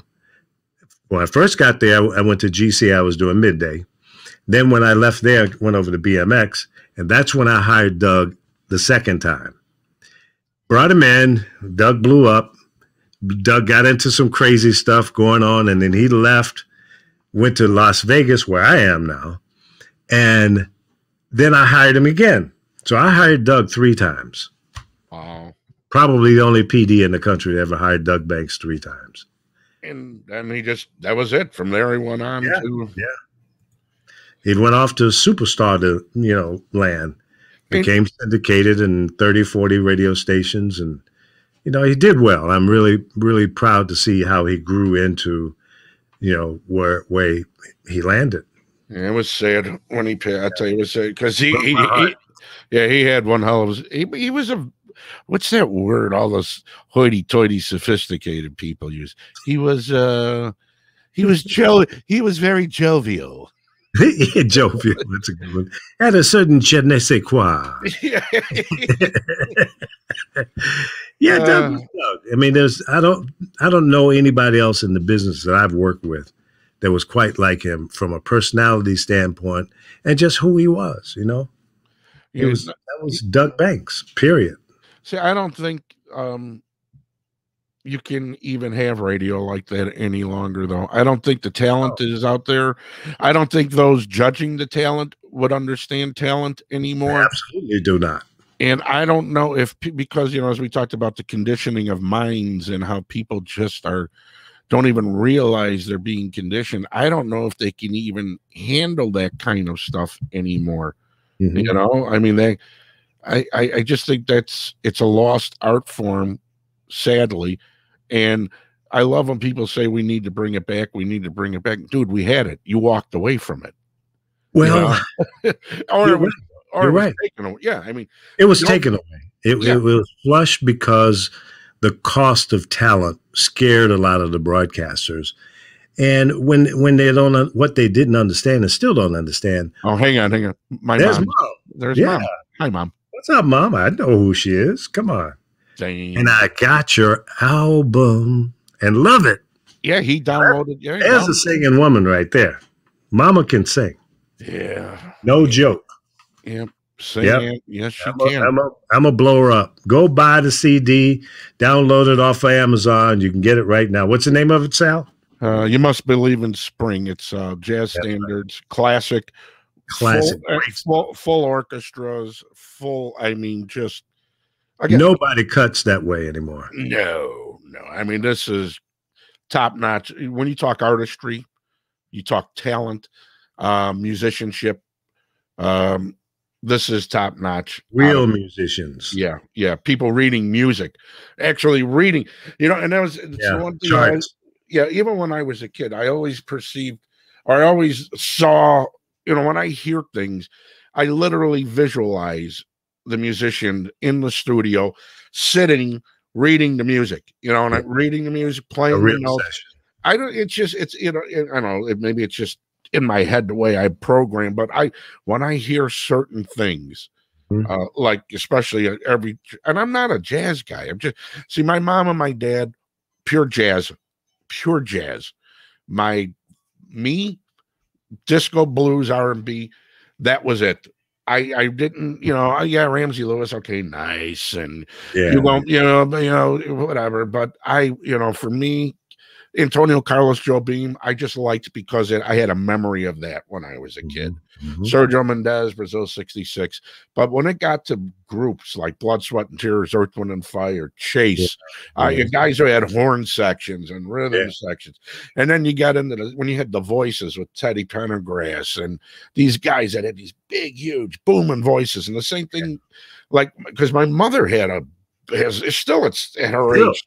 When I first got there, I went to GC. I was doing midday. Then when I left there, went over to BMX, and that's when I hired Doug the second time. Brought him in. Doug blew up. Doug got into some crazy stuff going on, and then he left, went to Las Vegas, where I am now, and then I hired him again. So I hired Doug three times. Wow. Probably the only PD in the country that ever hired Doug Banks three times. And then he just that was it. From there he went on Yeah. to He went off to superstar to, you know, land. Became syndicated in 30, 40 radio stations. And, you know, he did well. I'm really, really proud to see how he grew into, you know, where where he landed. Yeah, it was sad when he passed. I tell you, it was sad because he, he, he, yeah, he had one hell of a. He, he was a. What's that word? All those hoity-toity, sophisticated people use. He was. uh He was jo- He was very jovial. yeah, jovial. That's a good one. Had a certain je ne sais quoi. yeah, Yeah, Uh. Doug. I mean, there's I don't I don't know anybody else in the business that I've worked with that was quite like him from a personality standpoint and just who he was. You know, He it was- was that was Doug Banks. Period. See, I don't think um you can even have radio like that any longer though. I don't think the talent is out there. I don't think those judging the talent would understand talent anymore. Absolutely do not. And I don't know if because you know as we talked about the conditioning of minds and how people just are don't even realize they're being conditioned. I don't know if they can even handle that kind of stuff anymore Mhm. you know i mean they I, I i just think that's it's a lost art form sadly and i love when people say we need to bring it back we need to bring it back dude we had it you walked away from it you Well, know? or you're was, or You're right. taken away. yeah i mean it was you taken away. It, Yeah. it was flush because the cost of talent scared a lot of the broadcasters. And when when they don't un- what they didn't understand and still don't understand, oh hang on hang on my there's mom mom. there's Yeah. mom hi mom What's up, mom? I know who she is. Come on. Dang. And I got your album and love it. yeah he downloaded yeah he There's a singing woman right there. Mama can sing. yeah No joke. yeah sing Yep. yes she I'm a, can I'm a, I'm a blow her up. Go buy the CD, download it off of Amazon. You can get it right now. What's the name of it, Sal? Uh, you must believe in spring. It's uh, jazz That's right. standards, classic, Classic. full, uh, full, full orchestras, full. I mean, just Nobody cuts that way anymore. no, no. I mean, this is top notch. When you talk artistry, you talk talent, uh, musicianship. Um, this is top notch. Real Um, musicians. yeah, yeah. People reading music, actually reading. You know, and that was Yeah, the one thing. I, yeah, even when I was a kid, I always perceived, or I always saw. You know, when I hear things, I literally visualize the musician in the studio sitting reading the music. You know, and reading the music, playing the notes. I don't. It's just. It's you know. It, I don't know. It, maybe it's just in my head the way I program. But I when I hear certain things, Mhm. uh, like especially every, and I'm not a jazz guy. I'm just see my mom and my dad, pure jazz, pure jazz. My me, disco blues R and B. That was it. I I didn't. You know. Oh, yeah, Ramsey Lewis. Okay, nice and Yeah. you won't, you know, you know, whatever. But I, you know, for me, Antonio Carlos Jobim, I just liked because it, I had a memory of that when I was a kid. Mhm. Sergio Mendes, Brazil 66. But when it got to groups like Blood, Sweat, and Tears, Earth, Wind, and Fire, Chase, uh, Yeah. you guys who had horn sections and rhythm Yeah. sections. And then you got into the, when you had the voices with Teddy Pendergrass and these guys that had these big, huge, booming voices. And the same thing, like, because my mother had a, has, it's still it's at her age,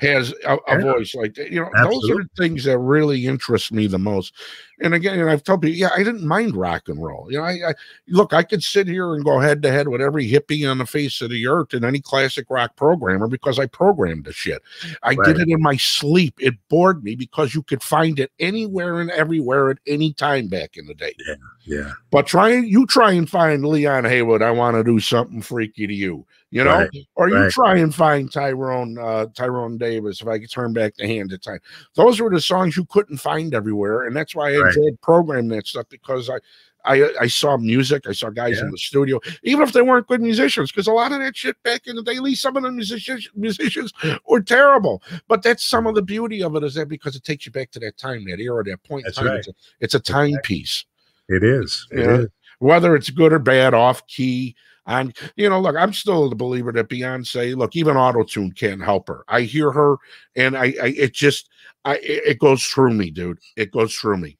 has a, a voice like that. You know, those are the things that really interest me the most. And again, and I've told people, yeah, I didn't mind rock and roll. You know, I, I look, I could sit here and go head to head with every hippie on the face of the earth and any classic rock programmer because I programmed the shit. I Right. did it in my sleep. It bored me because you could find it anywhere and everywhere at any time back in the day. Yeah. yeah. But try you try and find Leon Haywood. I want to do something freaky to you, you know, Right, or you right. try and find Tyrone uh, Tyrone Davis. If I could turn back the hand of time, those were the songs you couldn't find everywhere, and that's why I Right. enjoyed programming that stuff because I. I, I saw music. I saw guys Yeah. in the studio, even if they weren't good musicians, because a lot of that shit back in the day, at least some of the musicians musicians were terrible. But that's some of the beauty of it is that because it takes you back to that time, that era, that point in time. right. It's a, it's a timepiece It is. It Yeah. is. whether it's good or bad, off key. And you know, look, I'm still the believer that Beyonce, look, even auto tune can't help her. I hear her, and I, I it just, I, it goes through me, dude. It goes through me.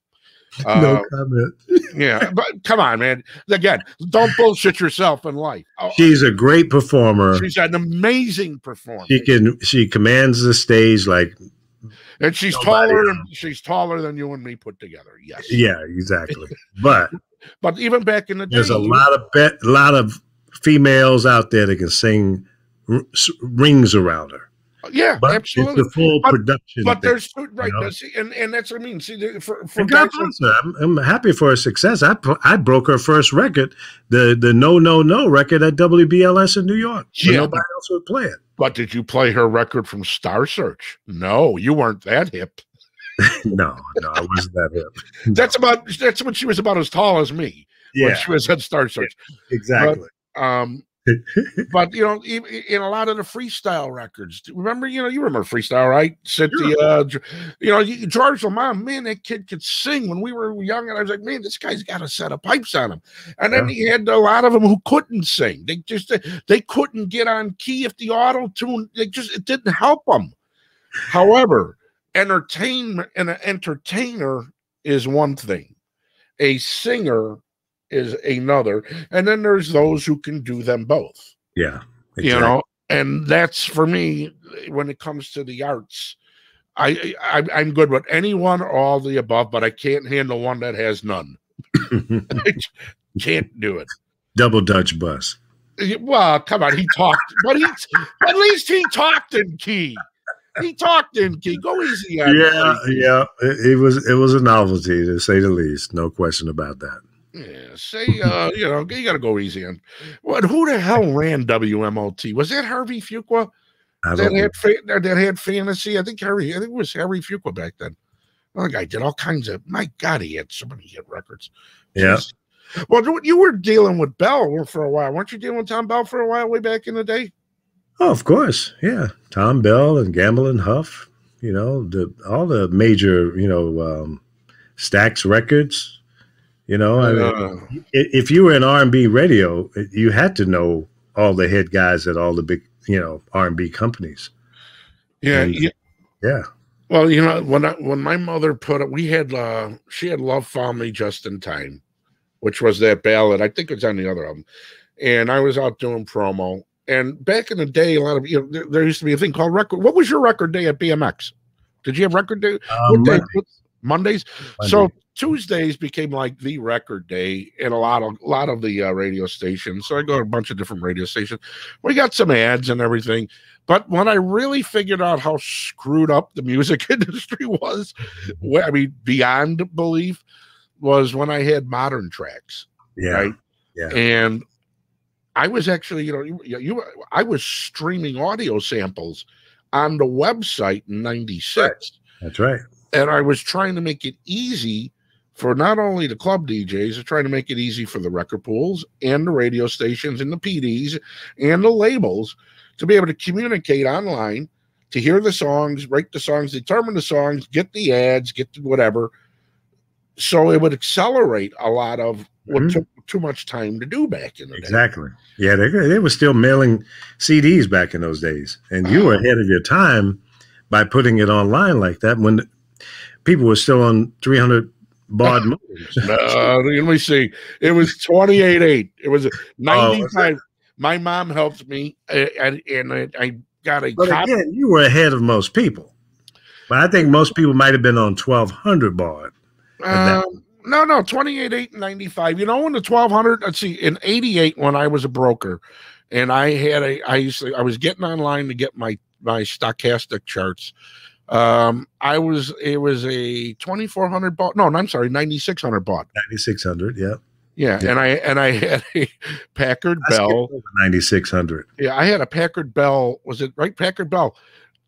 Uh, no comment. yeah, but come on, man. Again, don't bullshit yourself in life. Oh, She's a great performer. she's an amazing performer. She can she commands the stage like And she's Nobody taller. Than, she's taller than you and me put together. Yes. Yeah, exactly. But But even back in the day, there's a lot of bet, a lot of females out there that can sing r- rings around her. Yeah, But absolutely. it's a full But- production. But thing. there's right, know? see, and and that's what I mean. See, for for God bless her. I'm, I'm happy for her success. I I broke her first record, the the No No No record at WBLS in New York. when Yeah. nobody else would play it. But did you play her record from Star Search? No, you weren't that hip. No, no, I wasn't that hip. That's about that's when she was about as tall as me when Yeah, she was at Star Search. exactly. Um, but you know, in, in a lot of the freestyle records, remember, you know, you remember freestyle, right? Cynthia, Ge- uh, you know, George Lamond, man, that kid could sing when we were young, and I was like, man, this guy's got a set of pipes on him. And then Yeah. he had a lot of them who couldn't sing. They just they couldn't get on key if the auto tune. They just it didn't help them. However, entertainment and an entertainer is one thing. A singer is another, and then there's those who can do them both. yeah, You know, and that's for me when it comes to the arts. I, I I'm good with anyone or all the above, but I can't handle one that has none. Can't do it. double Dutch bus. Well, come on, he talked, but he at least he talked in key. He talked in key. Go easy on Yeah, me. yeah. It, it was it was a novelty to say the least. No question about that. Yeah, say uh, you know, you gotta go easy on what who the hell ran WMOT? Was that Harvey Fuqua? That had fa- that had fantasy. I think Harry, I think it was Harry Fuqua back then. Well, the guy did all kinds of my god, he had so many hit records. Yeah. Jeez. Well, you- you were dealing with Bell for a while, weren't you dealing with Thom Bell for a while way back in the day? Oh, of course. Yeah. Thom Bell and Gamble and Huff. You know the all the major you know um, Stax records. You know, I mean, Uh, if you were in R and B radio, you had to know all the head guys at all the big you know R and B companies. yeah, And- yeah. Yeah. Well, you know, when I, when my mother put it, we had uh she had Love Found Me Just in Time, which was that ballad. I think it's on the other album. And I was out doing promo. And back in the day, a lot of you know, there, there used to be a thing called record. What was your record day at BMX? Did you have record day? Um, What day- Monday- what- Mondays. So. Tuesdays became like the record day in a lot of a lot of the uh, radio stations. So I go to a bunch of different radio stations. We got some ads and everything. But when I really figured out how screwed up the music industry was, I mean beyond belief, was when I had modern tracks, yeah. right? Yeah. And I was actually, you know, you, you I was streaming audio samples on the website in '96 That's right. and I was trying to make it easy for not only the club DJs, I trying to make it easy for the record pools and the radio stations and the PDs and the labels to be able to communicate online, to hear the songs, rate the songs, determine the songs, get the ads, get the whatever. So it would accelerate a lot of what Mhm. took too much time to do back in the day. Exactly. Yeah, they they were still mailing CDs back in those days, and you were ahead of your time by putting it online like that when people were still on 300 baud modems. Uh, let me see. It was 28 8. It was Oh, 95. My mom helped me, and, and I, I got a But copy. again, you were ahead of most people. But I think most people might have been on 1200 baud. that- Um, no, no, 28.8 and 95. You know, when the 1200, let's see, in 88, when I was a broker, and I had a, I used to, I was getting online to get my, my stochastic charts. Um, I was, it was a 2400 baud. No, I'm sorry, 9600 baud. 9600, yeah. Yeah, Yeah. and I, and I had a Packard I Bell. 9600. Yeah, I had a Packard Bell. Was it right? Packard Bell.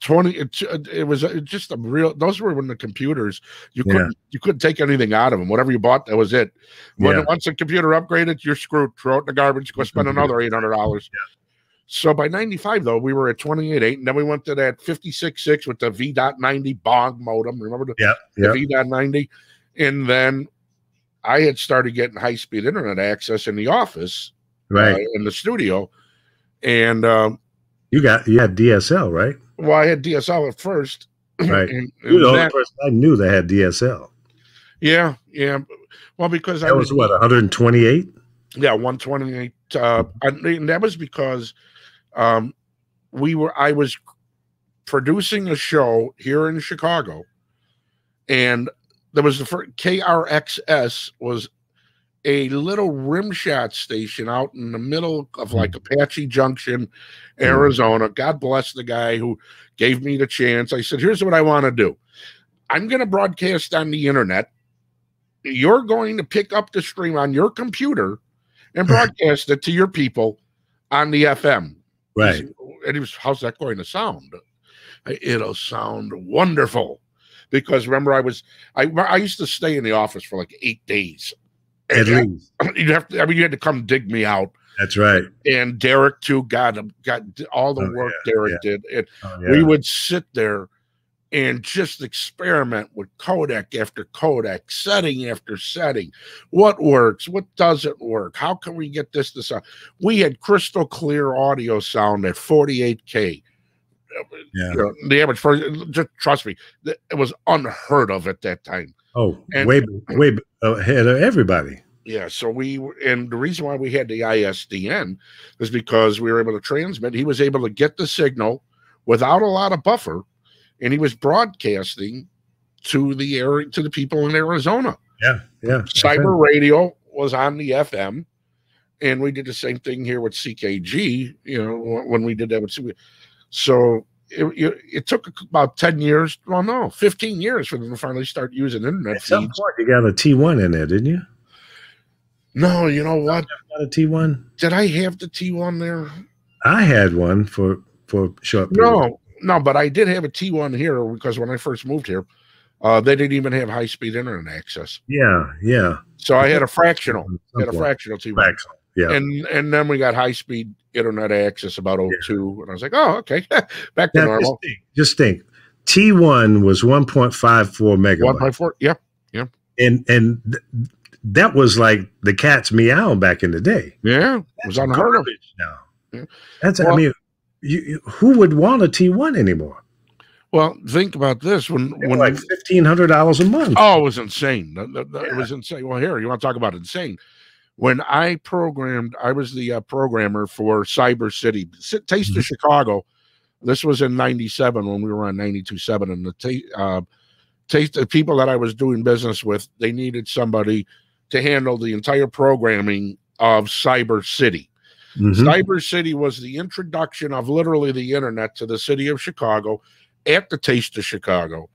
20 it, it was just a real those were when the computers you Yeah. couldn't you couldn't take anything out of them whatever you bought that was it when Yeah. once the computer upgraded you're screwed throw it in the garbage go spend another $800 so by 95 though we were at 28.8 and then we went to that 56.6 with the v.90 baud modem remember the, Yep, the v.90 and then i had started getting high speed internet access in the office Right. uh, in the studio and um you got you had DSL, right? Well, I had DSL at first. Right. and- the and only that- person I knew that had DSL. yeah, yeah. Well, because I That was, was what 128. yeah, 128. Uh, and that was because um, we were, I was producing a show here in Chicago, and there was the first KRXS was a little rim shot station out in the middle of like Apache Junction, Arizona. God bless the guy who gave me the chance. I said, "Here's what I want to do. I'm going to broadcast on the internet. You're going to pick up the stream on your computer and broadcast it to your people on the FM." Right. And he was, "How's that going to sound?" It'll sound wonderful because remember I was I I used to stay in the office for like eight days. At least. you'd have to I mean you had to come dig me out. That's right. And Derek too got got all the Oh, work yeah, Derek yeah. did. And Oh, we would sit there and just experiment with codec after codec, setting after setting. What works? What doesn't work? How can we get this to sound? We had crystal clear audio sound at 48K. Yeah. You know, the average person, just trust me, it was unheard of at that time. Oh, and- way way ahead of everybody. Yeah, so we and the reason why we had the ISDN is because we were able to transmit. He was able to get the signal without a lot of buffer, and he was broadcasting to the area to the people in Arizona. Yeah. Yeah. Cyber radio was on the FM, and we did the same thing here with CKG. You know, when we did that with C- so. It, it, it took about 10 years, well, no, 15 years for them to finally start using internet At some feeds. point, you got a T1 in there, didn't you? No, you know what? Got a T1? Did I have the T1 there? I had one for for a short period. No, no, but I did have a T1 here because when I first moved here, uh, they didn't even have high speed internet access. Yeah. Yeah. So I had a fractional, had a fractional T1. Fractional. Yeah. And and then we got high speed internet access about 02. And I was like, oh, okay, back to Now, just normal. think, just think. T1 was 1.54 megabytes. 1.4. Yeah. Yeah. And and th- that was like the cat's meow back in the day. Yeah. It was unheard of. Now. Yeah. That's I Well- mean, you, who would want a T1 anymore? Well, think about this when when like fifteen hundred dollars a month. Oh, it was insane. That- that- that- It Yeah. was insane. Well, here, you want to talk about insane? When I programmed, I was the uh, programmer for Cyber City, Taste Mhm. of Chicago. This was in 97 when we were on 92.7. And the ta- uh, taste, the people that I was doing business with, they needed somebody to handle the entire programming of Cyber City. Mhm. Cyber City was the introduction of literally the internet to the city of Chicago at the Taste of Chicago.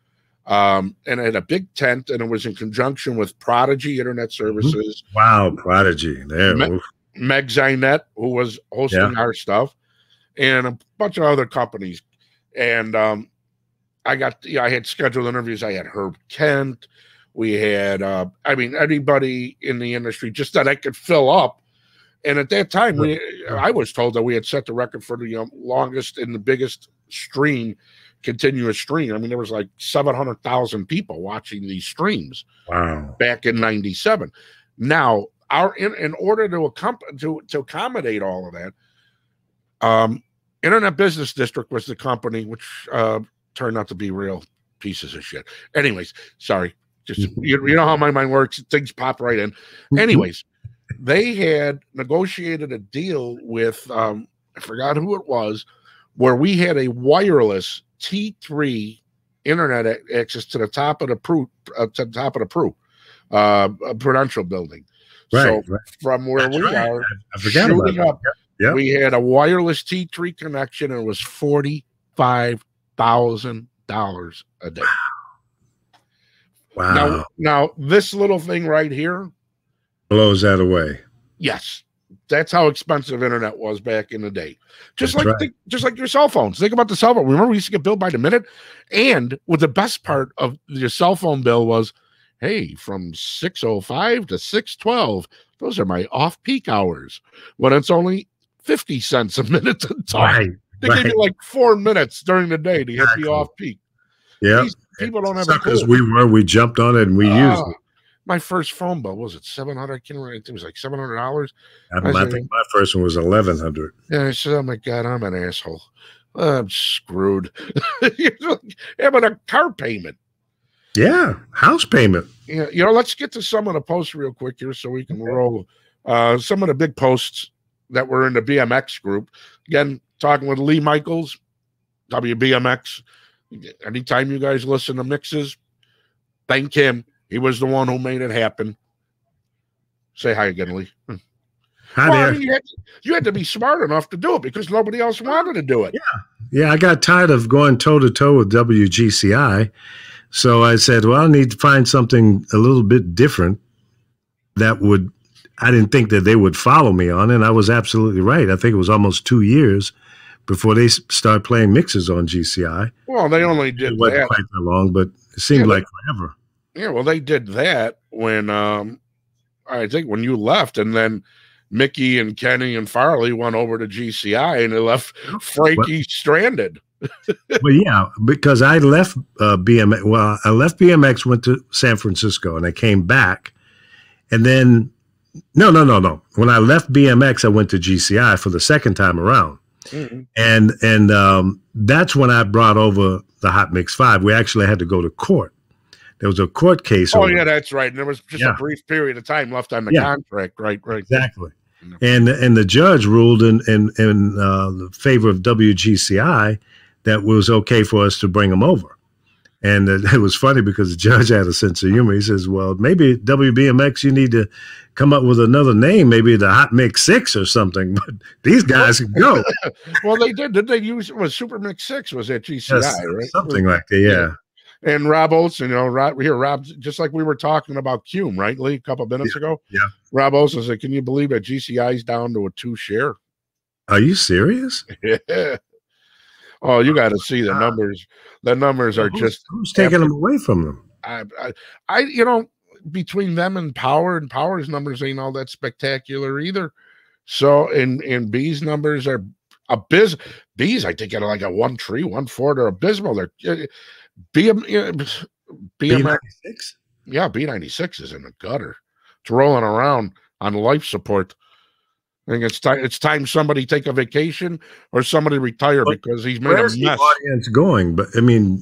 Um, and it had a big tent, and it was in conjunction with Prodigy Internet Services, Wow, prodigy there. Me- MegsInet, who was hosting Yeah. our stuff, and a bunch of other companies. And um, I got, yeah, I had scheduled interviews. I had Herb Kent. We had, uh, I mean, anybody in the industry just that I could fill up. And at that time, we, I was told that we had set the record for the um, longest and the biggest stream, continuous stream. I mean, there was like 700,000 people watching these streams Wow. back in 97 now our in, in order to accomp- to to accommodate all of that um internet business district was the company which uh turned out to be real pieces of shit. Anyways sorry. Just you, you know how my mind works. Things pop right in. Anyways they had negotiated a deal with um i forgot who it was where we had a wireless t3 internet access to the top of the pru uh, to the top of the pru uh prudential building Right. so right. from where That's we right. are I forgot shooting up, Yeah. we had a wireless t3 connection and it was $45000 a day Wow. now now this little thing right here Blows that away. Yes, that's how expensive internet was back in the day. Just That's like right. think, just like your cell phones. Think about the cell phone. Remember, we used to get billed by the minute. And what the best part of your cell phone bill was, hey, from six oh five to six twelve. Those are my off peak hours. When it's only fifty cents a minute to talk. Right. They gave right. you like four minutes during the day to hit Exactly. the off peak. Yeah. People don't have Suckers we were, we jumped on it and we used Ah, it. My first phone bill was it seven hundred? I can't remember. I think it was like seven hundred dollars. I, I think my first one was eleven hundred. Yeah, I said, "Oh my god, I'm an asshole. I'm screwed." but a car payment. Yeah, house payment. Yeah, you know. Let's get to some of the posts real quick here, so we can roll. Uh, some of the big posts that were in the BMX group. Again, talking with Lee Michaels, WBMX. Anytime you guys listen to mixes, thank him. He was the one who made it happen. Say hi again, Lee. Hmm. Hi Well, I there. mean, you, had to, you had to be smart enough to do it because nobody else wanted to do it. Yeah, Yeah. I got tired of going toe to toe with WGCI. So I said, well, I need to find something a little bit different that would, I didn't think that they would follow me on. And I was absolutely right. I think it was almost two years before they s- started playing mixes on GCI. Well, they only did It wasn't that. quite that long, but it seemed Yeah, like forever. Yeah, well, they did that when um I think when you left, and then Mickey and Kenny and Farley went over to GCI and they left Frankie stranded. well, yeah, because I left uh, BMX. Well, I left BMX, went to San Francisco, and I came back, and then no, no, no, no. When I left BMX, I went to GCI for the second time around, and and um, that's when I brought over the Hot Mix Five. We actually had to go to court. There was a court case. Oh yeah, that's right. And there was just Yeah. a brief period of time left on the Yeah. contract. Right, right. Exactly. And and the judge ruled in in in uh, the favor of WGCI that it was okay for us to bring them over. And it, it was funny because the judge had a sense of humor. He says, "Well, maybe WBMX, you need to come up with another name, maybe the Hot Mix Six or something." But these guys can go Well, they did. Did they use was Super Mix Six was at GCI, Yes, right? something like that. Yeah, And Rob Olson, you know, Rob here, Rob, just like we were talking about Cume, right, Lee, a couple minutes ago. yeah. Rob Olson said, "Can you believe that GCI's down to a two share?" Are you serious? Yeah. Oh, you got to see the numbers. The numbers are Who's- just who's taking them away from them? I, I, I, you know, between them and Power and Power's numbers ain't all that spectacular either. So, and and B's numbers are abysmal. B's, I think, at like a one tree, one three, one four. They're abysmal. They're uh, BM, uh, B96? yeah, B ninety six is in the gutter. It's rolling around on life support. I think it's time. It's time somebody take a vacation or somebody retire But because he's made a Where's the mess. audience going? But I mean,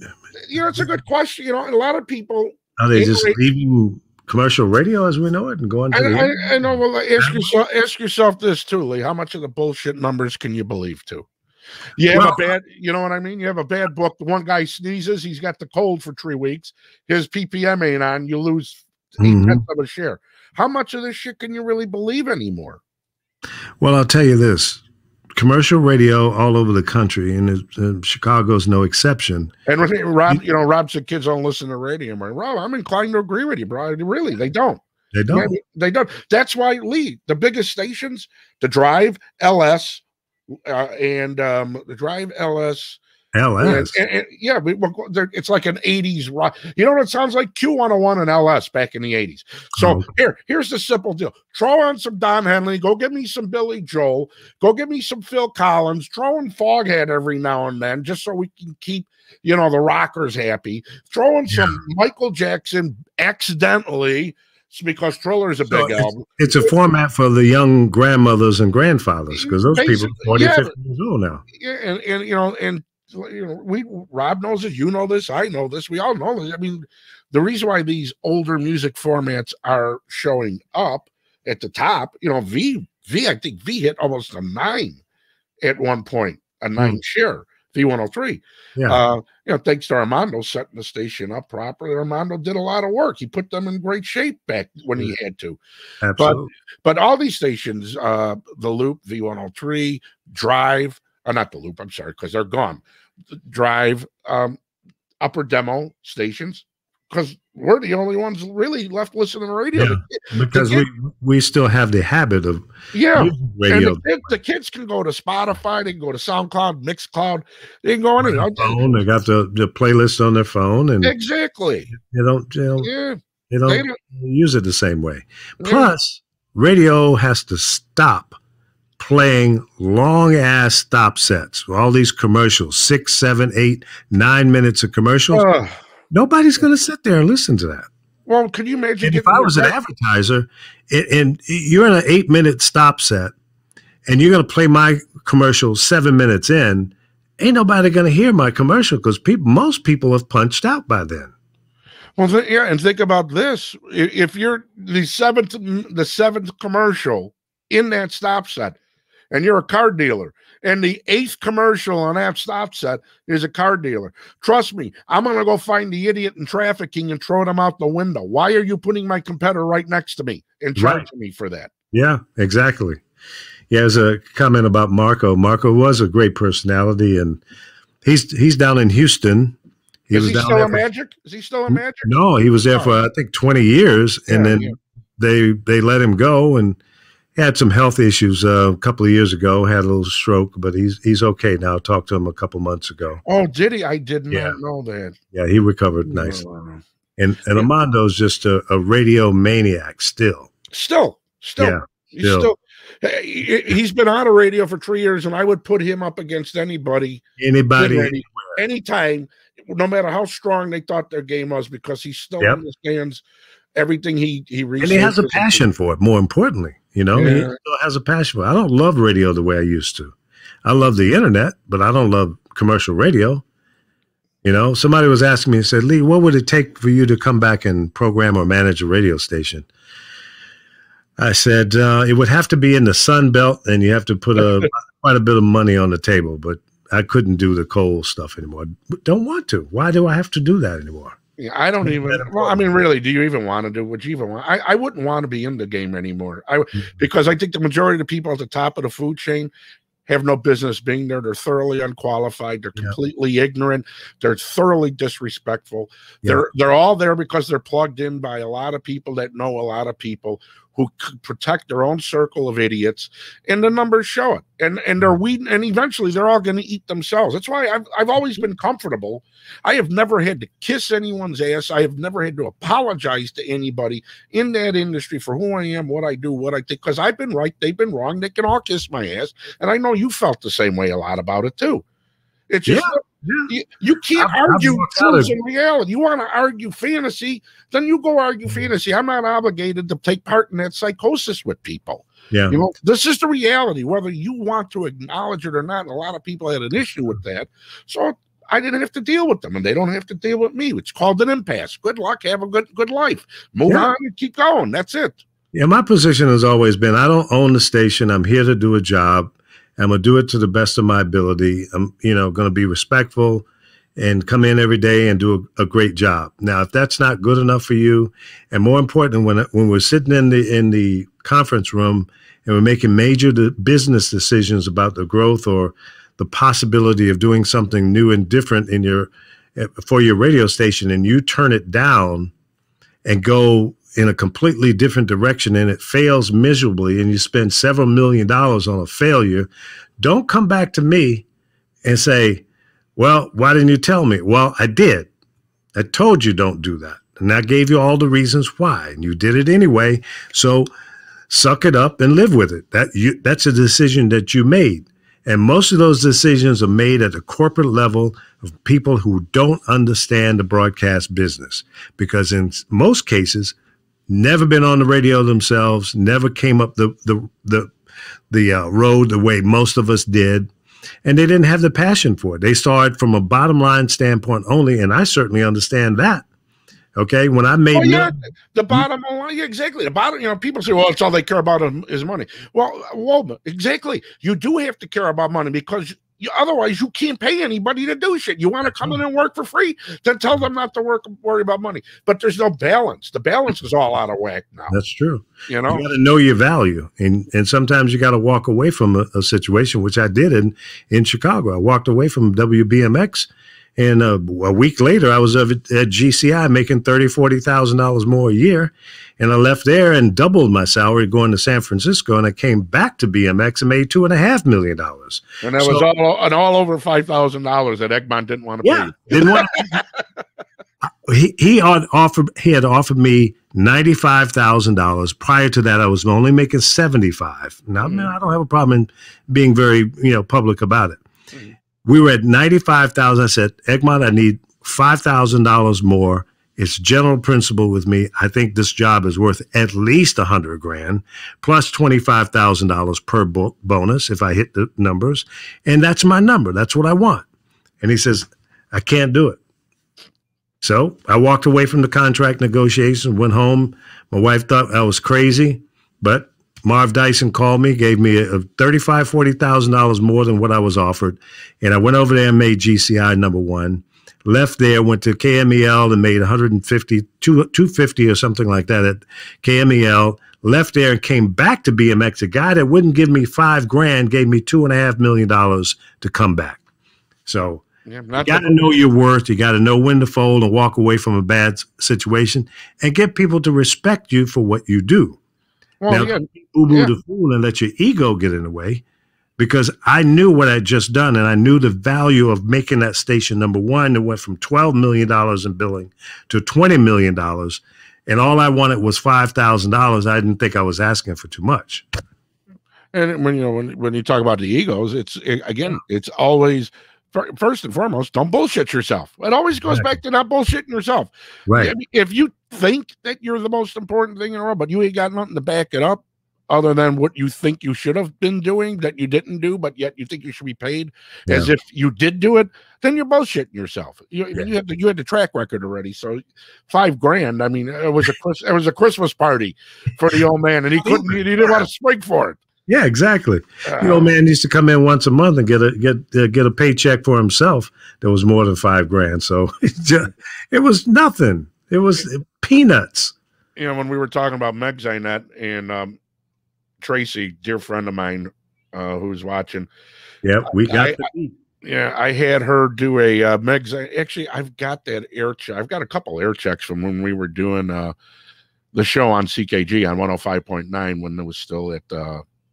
You know, it's a good question. You know, a lot of people are they just leaving commercial radio as we know it and going to I, I, I know. Well, ask yourself, ask yourself this too, Lee. How much of the bullshit numbers can you believe to? You have Well- a bad, you know what I mean? You have a bad book. The one guy sneezes, he's got the cold for three weeks. His PPM ain't on. You lose eight Mhm. tenths of a share. How much of this shit can you really believe anymore? Well, I'll tell you this: commercial radio all over the country, and uh, Chicago's no exception. And Rob, you know, Rob said kids don't listen to radio. I'm like, Rob, I'm inclined to agree with you, bro. Really, they don't. They don't. They, they don't. That's why Lee, the biggest stations, the Drive, LS, uh, and um, the Drive, LS, LS. And, and- and- yeah, we, we're, go- they're- it's like an 80s rock. You know what it sounds like? Q101 and LS back in the 80s. So Oh. here, here's the simple deal. Throw on some Don Henley, go get me some Billy Joel, go get me some Phil Collins, throw in Foghat every now and then, just so we can keep, you know, the rockers happy. Throw in some Michael Jackson accidentally. Because Thriller's a So big it's- album. It's a format for the young grandmothers and grandfathers because those people Basically, are 40, yeah, 50 years old now. yeah, and, and you know, and you know, we Rob knows this, you know this, I know this, we all know this. I mean, the reason why these older music formats are showing up at the top, you know, V V, I think V hit almost a nine at one point, a nine hmm. share, V103. Yeah. Uh, you know, thanks to Armando setting the station up properly. Armando did a lot of work. He put them in great shape back when he had to Absolutely. but but all these stations, uh, the Loop, V103, Drive, uh, not the Loop, I'm sorry, because they're gone. Drive, um, upper demo stations, because we're the only ones really left listening to radio. Yeah. The- because kid- we we still have the habit of yeah. And radio. the, kid, the kids can go to Spotify, they can go to SoundCloud, Mixcloud, they can go on anywhere. their phone. They got the, the playlist on their phone, and Exactly. they don't you know, Yeah. they They don't don't- use it the same way. yeah. Plus, radio has to stop playing long ass stop sets. All these commercials, six, seven, eight, nine minutes of commercials. Ugh. Nobody's going to sit there and listen to that. well, can you imagine? If I was an advertiser and, and you're in an eight minute stop set and you're going to play my commercial seven minutes in, ain't nobody going to hear my commercial because people, most people have punched out by then. Well, th- yeah, and think about this: if you're the seventh, the seventh commercial in that stop set, and you're a car dealer, And the eighth commercial on that stop set is a car dealer. Trust me, I'm going to go find the idiot in trafficking and throw them out the window. Why are you putting my competitor right next to me and charging right. me for that? Yeah, exactly. Yeah, there's a comment about Marco. Marco was a great personality, and he's he's down in Houston. He is he still a Magic? Is he still a Magic? No, he was there oh. for I think 20 years, yeah, and then yeah. they they let him go, and he had some health issues uh, a couple of years ago. Had a little stroke, but he's he's okay now. Talked to him a couple months ago. Oh, did he? I did yeah. not know that. Yeah, he recovered nicely. Oh, and and Armando's just a, a, radio maniac still. Still, still, yeah, he's still. He's been on a radio for three years, and I would put him up against anybody, anybody, any, anytime, no matter how strong they thought their game was, because he still yep. understands everything he he. And he has a passion for it. More importantly, you know, yeah. he still has a passion for it. I don't love radio the way I used to. I love the internet, but I don't love commercial radio. You know, somebody was asking me, and said, Lee, what would it take for you to come back and program or manage a radio station? I said, uh, it would have to be in the Sun Belt and you have to put a quite a bit of money on the table, but I couldn't do the coal stuff anymore. Don't want to. Why do I have to do that anymore? Yeah, I don't even. Well, I mean, really, do you even want to do? what you even want? I, I wouldn't want to be in the game anymore. I mm-hmm. because I think the majority of the people at the top of the food chain have no business being there. They're thoroughly unqualified. They're completely yeah. ignorant. They're thoroughly disrespectful. Yeah. They're they're all there because they're plugged in by a lot of people that know a lot of people who protect their own circle of idiots, and the numbers show it. And and they're weeding, and eventually they're all going to eat themselves. That's why I've I've always been comfortable. I have never had to kiss anyone's ass. I have never had to apologize to anybody in that industry for who I am, what I do, what I think. Because I've been right, they've been wrong. They can all kiss my ass, and I know you felt the same way a lot about it too. It's just yeah. You, you can't i argue truth and reality. You want to argue fantasy, then you go argue mm-hmm. fantasy. I'm not obligated to take part in that psychosis with people. Yeah. You know, this is the reality, whether you want to acknowledge it or not. A lot of people had an issue with that. So I didn't have to deal with them, and they don't have to deal with me. It's called an impasse. Good luck. Have a good good life. Move yeah. on and keep going. That's it. Yeah, my position has always been I don't own the station. I'm here to do a job. I'm gonna do it to the best of my ability. I'm, you know, gonna be respectful and come in every day and do a, a, great job. Now, if that's not good enough for you, and more important, when when we're sitting in the in the conference room and we're making major business decisions about the growth or the possibility of doing something new and different in your eh, for your radio station, and you turn it down and go in a completely different direction and it fails miserably and you spend several million dollars on a failure, don't come back to me and say, Well, why didn't you tell me? Well, I did. I told you don't do that. And I gave you all the reasons why, and you did it anyway. So suck it up and live with it. That you that's a decision that you made. And most of those decisions are made at the corporate level of people who don't understand the broadcast business. Because in most cases, never been on the radio themselves, never came up the the the the uh, road the way most of us did, and they didn't have the passion for it. They saw it from a bottom line standpoint only, and I certainly understand that. Okay, when I made oh, yeah, the hmm? bottom line, yeah, exactly. The bottom, you know, people say, "Well, it's all they care about is money." Well, well, exactly. You do have to care about money because you, otherwise, you can't pay anybody to do shit. You want to come in and work for free, then tell them not to work, worry about money. But there's no balance. The balance is all out of whack now. That's true. You know, you got to know your value, and and sometimes you got to walk away from a, a, situation, which I did in in Chicago. I walked away from WBMX, and uh, a week later, I was at GCI making thirty, forty thousand dollars more a year, and I left there and doubled my salary going to San Francisco. And I came back to BMX and made two and a half million dollars. And that so, was all and all over five thousand dollars that Egmont didn't want to yeah, pay. Didn't want to, he he had offered he had offered me ninety five thousand dollars. Prior to that, I was only making seventy five. Now, mm. I don't have a problem in being very you know public about it. We were at ninety five thousand. I said, Egmont, I need five thousand dollars more it's general principle with me. I think this job is worth at least a hundred grand plus plus twenty-five thousand dollars per bo- bonus if I hit the numbers, and that's my number. That's what I want. And he says, I can't do it. So I walked away from the contract negotiation, went home. My wife thought I was crazy, but Marv Dyson called me, gave me a, a thirty-five, forty thousand dollars more than what I was offered, and I went over there and made GCI number one. Left there, went to KMEL and made 150, 250 or something like that at KMEL. Left there and came back to BMX. A guy that wouldn't give me five grand gave me two and a half million dollars to come back. So Yeah, you got to know your worth. You got to know when to fold and walk away from a bad situation, and get people to respect you for what you do. Well, now, yeah, Boo boo Yeah. the fool and let your ego get in the way, because I knew what I'd just done, and I knew the value of making that station number one. That went from twelve million dollars in billing to twenty million dollars, and all I wanted was five thousand dollars. I didn't think I was asking for too much. and when you know when when you talk about the egos, it's it, again, it's always first and foremost, don't bullshit yourself. It always goes Exactly. back to not bullshitting yourself. Right. If you think that you're the most important thing in the world, but you ain't got nothing to back it up, other than what you think you should have been doing that you didn't do, but yet you think you should be paid as if you did do it, then you're bullshitting yourself. You, Yeah. you have the, you had the track record already, so five grand. I mean, it was a it was a Christmas party for the old man, and he couldn't, he didn't want to spring for it. Yeah, exactly. Uh, The old man used to come in once a month and get a get uh, get a paycheck for himself that was more than five grand. So it, just, it was nothing. It was peanuts. you know, when we were talking about MegsInet and um, Tracy, dear friend of mine, uh, who's watching, Yeah, we got. I- the beat. yeah, I had her do a uh, Meg. Actually, I've got that air check. I've got a couple air checks from when we were doing uh, the show on CKG on 105.9 when it was still at.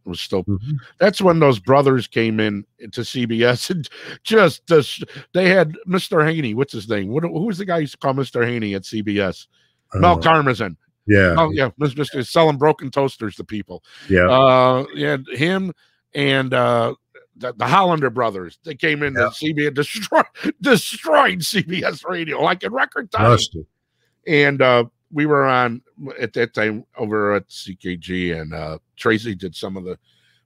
Uh, was still Mhm. that's when those brothers came in to CBS and just this, they had Mr. Haney. What's his name? What, who was the guy who used to call Mr. Haney at CBS? Mel Uh, Karmazin. yeah, Oh yeah, Mr. selling broken toasters to people. yeah. Uh, yeah, him and uh, the, the Hollander brothers. They came in Yeah. to CBS, destroy, destroyed CBS radio like in record time. And uh, we were on at that time over at CKG, and uh, Tracy did some of the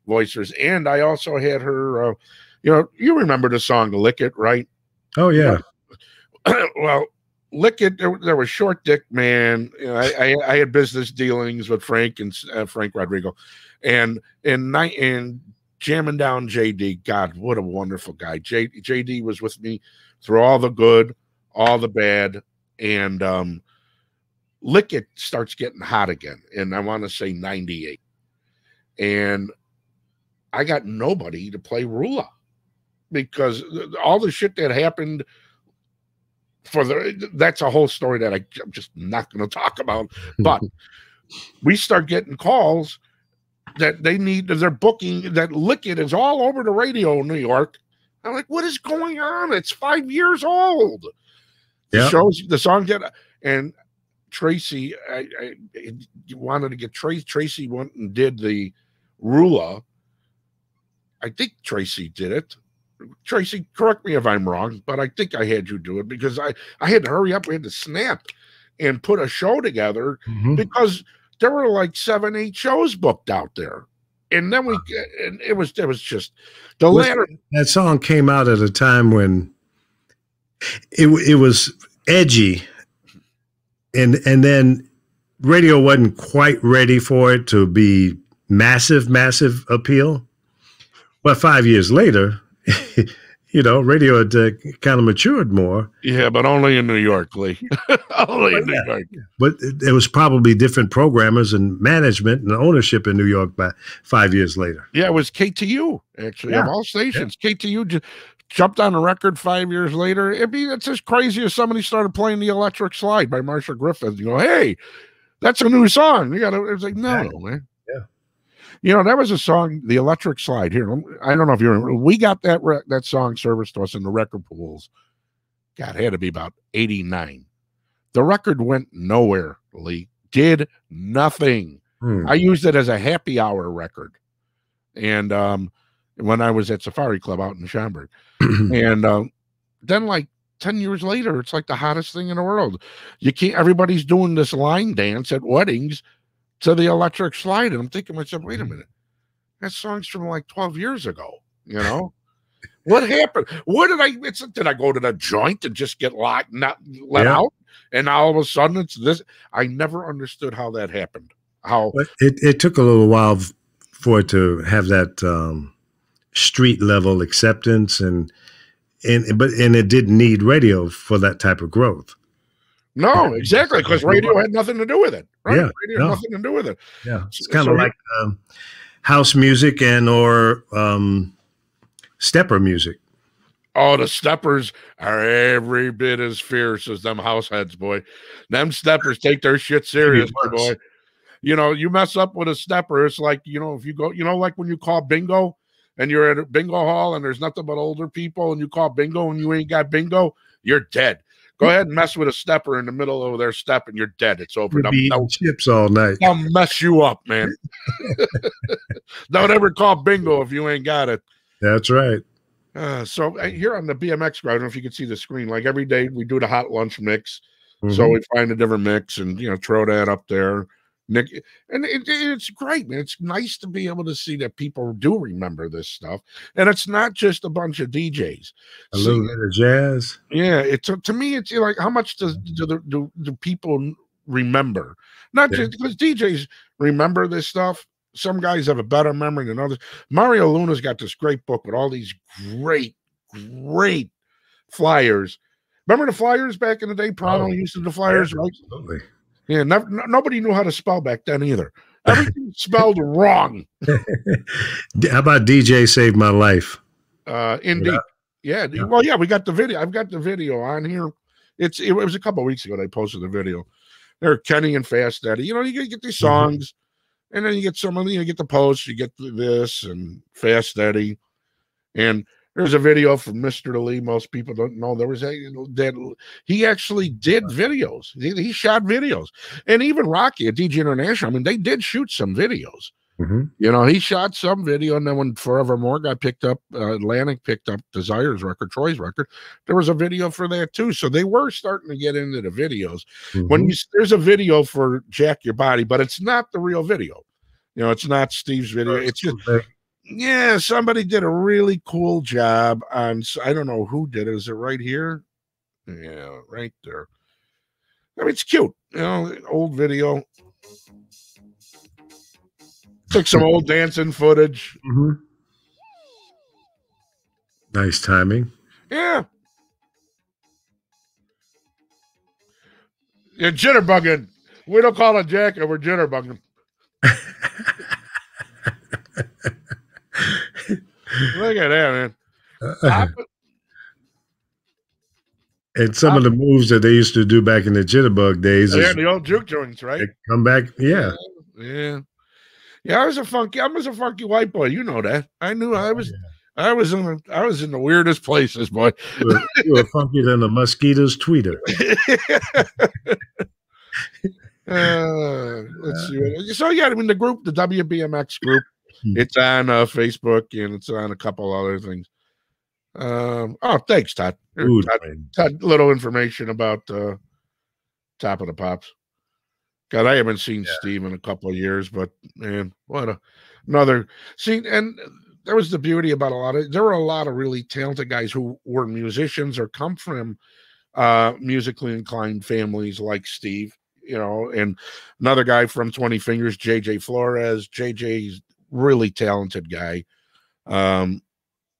voices, and I also had her. Uh, you know, you remember the song "Lick It," right? Oh yeah, well, lick it. There, there was short dick man. You know, I, I I had business dealings with Frank and uh, Frank Rodrigo, and in night and jamming down JD. God, what a wonderful guy. J, JD was with me through all the good, all the bad, and um, lick it starts getting hot again. And I want to say ninety eight, and I got nobody to play Roula because all the shit that happened for the that's a whole story that I, I'm just not going to talk about. But we start getting calls that they need they're booking that lick it is all over the radio in New York. I'm like, what is going on? It's five years old. The shows the song get and Tracy, I, I wanted to get Tracy. Tracy went and did the Roula. I think Tracy did it. Tracy, correct me if I'm wrong, but I think I had you do it because I I had to hurry up. We had to snap and put a show together Mhm. because there were like seven, eight shows booked out there, and then we and it was it was just the Was- latter. that song came out at a time when it it was edgy, and and then radio wasn't quite ready for it to be massive, massive appeal. But five years later, you know, radio had uh, kind of matured more. Yeah, but only in New York, Lee. only in New York. But it, it was probably different programmers and management and ownership in New York by five years later. Yeah, it was KTU actually of Yeah. all stations. KTU ju- jumped on a record five years later. It'd be it's as crazy as somebody started playing the Electric Slide by Marcia Griffith. You go, hey, that's a new song. You got to. It's like no, man. Yeah. You know that was a song, the Electric Slide. Here, I don't know if you remember. We got that re- that song serviced to us in the record pools. God, it had to be about eighty nine. The record went nowhere. Lee did nothing. Hmm. I used it as a happy hour record. And um when I was at Safari Club out in Schaumburg. and um then like 10 years later, it's like the hottest thing in the world. You can't everybody's doing this line dance at weddings to the electric slide. And I'm thinking myself, wait a minute, that song's from like 12 years ago, you know? what happened? What did I it's did I go to the joint and just get locked, not let Yeah. out? And all of a sudden it's this. I never understood how that happened. how it, it took a little while for it to have that um, street level acceptance and and but and it didn't need radio for that type of growth. no exactly because radio had nothing to do with it. Right? Yeah, radio no. had nothing to do with it. Yeah, it's kind so of you- like um, house music and or um, stepper music. Oh, the steppers are every bit as fierce as them house heads, boy. Them steppers take their shit seriously, worse. boy. You know, you mess up with a stepper, it's like, you know, if you go, you know, like when you call bingo and you're at a bingo hall and there's nothing but older people and you call bingo and you ain't got bingo, you're dead. Go ahead and mess with a stepper in the middle of their step and you're dead. It's over. You'd They'll, be eating chips all night. I'll mess you up, man. Don't ever call bingo if you ain't got it. That's right. Uh, so uh, here on the BMX, I don't know if you can see the screen. Like every day, we do the hot lunch mix. So Mhm. we find a different mix and you know throw that up there. Nick, and it, it's great, man. It's nice to be able to see that people do remember this stuff, and it's not just a bunch of DJs. a little bit of jazz. yeah, it's to me, it's like how much does do the do, do people remember? Not Yeah. just because DJs remember this stuff. Some guys have a better memory than others. Mario Luna's got this great book with all these great, great flyers. Remember the flyers back in the day? Prano Oh, used to the flyers, right? Absolutely. Yeah, nev- no- nobody knew how to spell back then either. Everything spelled wrong. How about DJ saved my life? Uh, indeed. Yeah. Yeah. Well, yeah, we got the video. I've got the video on here. It's it was a couple of weeks ago they posted the video. There, are Kenny and Fast Eddie. You know, you get, these Mhm. songs, and then you get some of the, you get the posts, you get this and Fast Eddie, and there's a video from Mr. Lee. Most people don't know there was a that he actually did videos. He, he shot videos, and even Rocky at DJ International. I mean, they did shoot some videos. Mhm. You know, he shot some video, and then when Forevermore got picked up, uh, Atlantic picked up Desire's record, Troy's record. There was a video for that too, so they were starting to get into the videos. When Mhm. you there's a video for Jack Your Body, but it's not the real video. You know, it's not Steve's video. It's just yeah, somebody did a really cool job on. I don't know who did it. Is it right here? Yeah, right there. I mean, it's cute. You know, old video. Took some old dancing footage. Mhm. Nice timing. Yeah. You're jitterbugging. We don't call it jacket, we're jitterbugging. Look at that, man. It. and some of the moves that they used to do back in the jitterbug days Yeah, the old juke joints, right? come back. Yeah. Yeah. Yeah, I was a funky, I was a funky white boy. You know that. I knew I was I was in the I was in the weirdest places, boy. You were, you were funkier than the mosquito's tweeter. Uh, let's see. what- So yeah, I mean the group, the WBMX group, Hmm. it's on uh, Facebook and it's on a couple other things. Um, oh, thanks, Todd. Ooh, Todd, Todd, little information about uh, Top of the Pops. God, I haven't seen Yeah. Steve in a couple of years, but man, what a another see. And there was the beauty about a lot of there were a lot of really talented guys who were musicians or come from uh musically inclined families like Steve, you know, and another guy from 20 Fingers, JJ Flores. JJ's really talented guy. Um,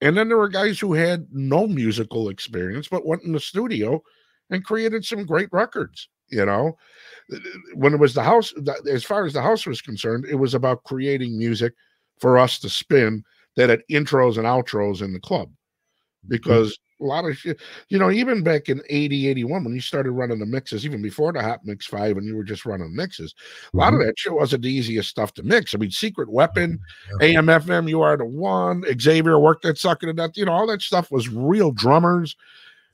and then there were guys who had no musical experience but went in the studio and created some great records, you know. When it was the house, as far as the house was concerned, it was about creating music for us to spin that had intros and outros in the club because a lot of shit, you know, even back in 80, 81, when you started running the mixes, even before the Hot Mix 5 and you were just running mixes, a lot of mm-hmm. that shit wasn't the easiest stuff to mix. I mean, Secret Weapon, mm-hmm. AM, FM, You Are the One, Xavier worked that sucker to death, you know, all that stuff was real drummers.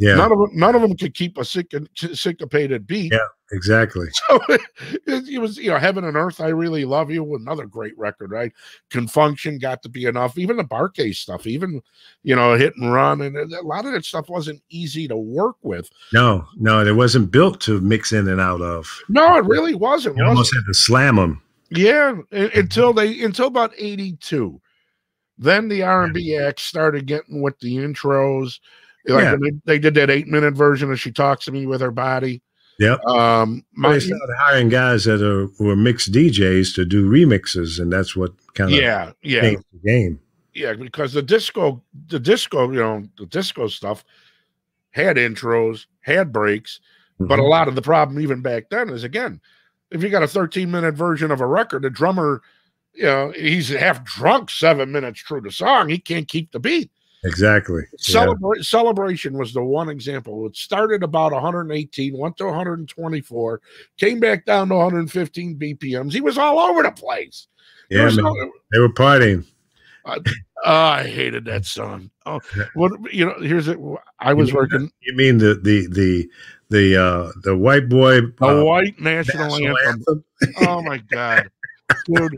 Yeah, None of them, none of them could keep a sync- syncopated beat. Yeah. exactly. So it, it was, you know, Heaven and Earth, I Really Love You, another great record, right? Con Funk Shun got to be enough. Even the Barcade stuff, even, you know, Hit and Run, and a lot of that stuff wasn't easy to work with. No, no, it wasn't built to mix in and out of. No, it really wasn't. You was almost had to slam them. Yeah, mm-hmm. until they until about eighty two, then the R and B acts started getting with the intros. Like Yeah. they, they did that eight minute version of "She Talks to Me with Her Body." Yep. Um, my, they started hiring guys that are were mixed DJs to do remixes, and that's what kind of yeah, yeah, changed the game. yeah. Because the disco, the disco, you know, the disco stuff had intros, had breaks, but a Mhm. lot of the problem even back then is again, if you got a 13 minute version of a record, the drummer, you know, he's half drunk seven minutes through the song. He can't keep the beat. Exactly. Yeah. Celebration was the one example. It started about 118, went to 124, came back down to 115 BPMs. He was all over the place. Yeah, man. no- they were partying. Oh, I hated that song. Oh, what you know? Here's it. I was mean working You mean the the the the uh the white boy the uh, white national, national anthem. anthem? Oh my god, dude!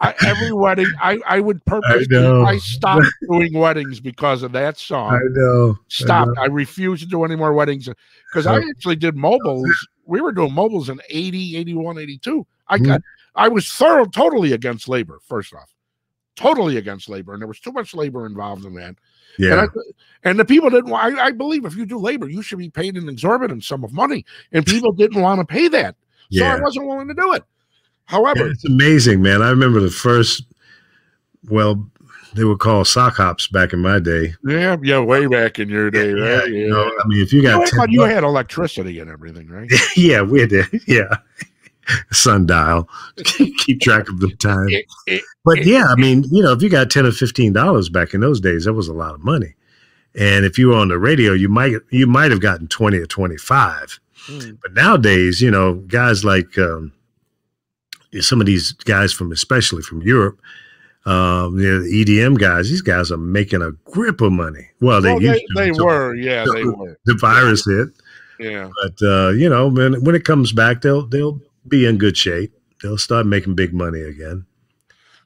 I, every wedding, I I would purposely know. I, stopped doing weddings because of that song. I know. I know. I, refused to do any more weddings because I actually did mobiles. We were doing mobiles in 80, 81, 82. I Mhm. got I was thorough totally against labor, first off. Totally against labor. And there was too much labor involved in that. And, Yeah. I, and the people didn't want I, I believe if you do labor, you should be paid an exorbitant sum of money. And people didn't want to pay that. So I wasn't willing to do it. However, It's amazing, man. I remember the first well, they were called sock hops back in my day. yeah, yeah, way back in your day. Yeah, right? you know. I mean, if you You, got had- 10 you had electricity and everything, right? yeah, we did. Yeah. Sundial. Keep track of the time. But yeah, I mean, you know, if you got ten or fifteen dollars back in those days, that was a lot of money. And if you were on the radio, you might you might have gotten twenty or twenty five. Mm. But nowadays, you know, guys like um, some of these guys from, especially from Europe, um, you know, the EDM guys, these guys are making a grip of money. Well, they Well, used they, to they were, yeah, they were. The virus hit, Yeah. but uh, you know, when when it comes back, they'll they'll be in good shape. They'll start making big money again.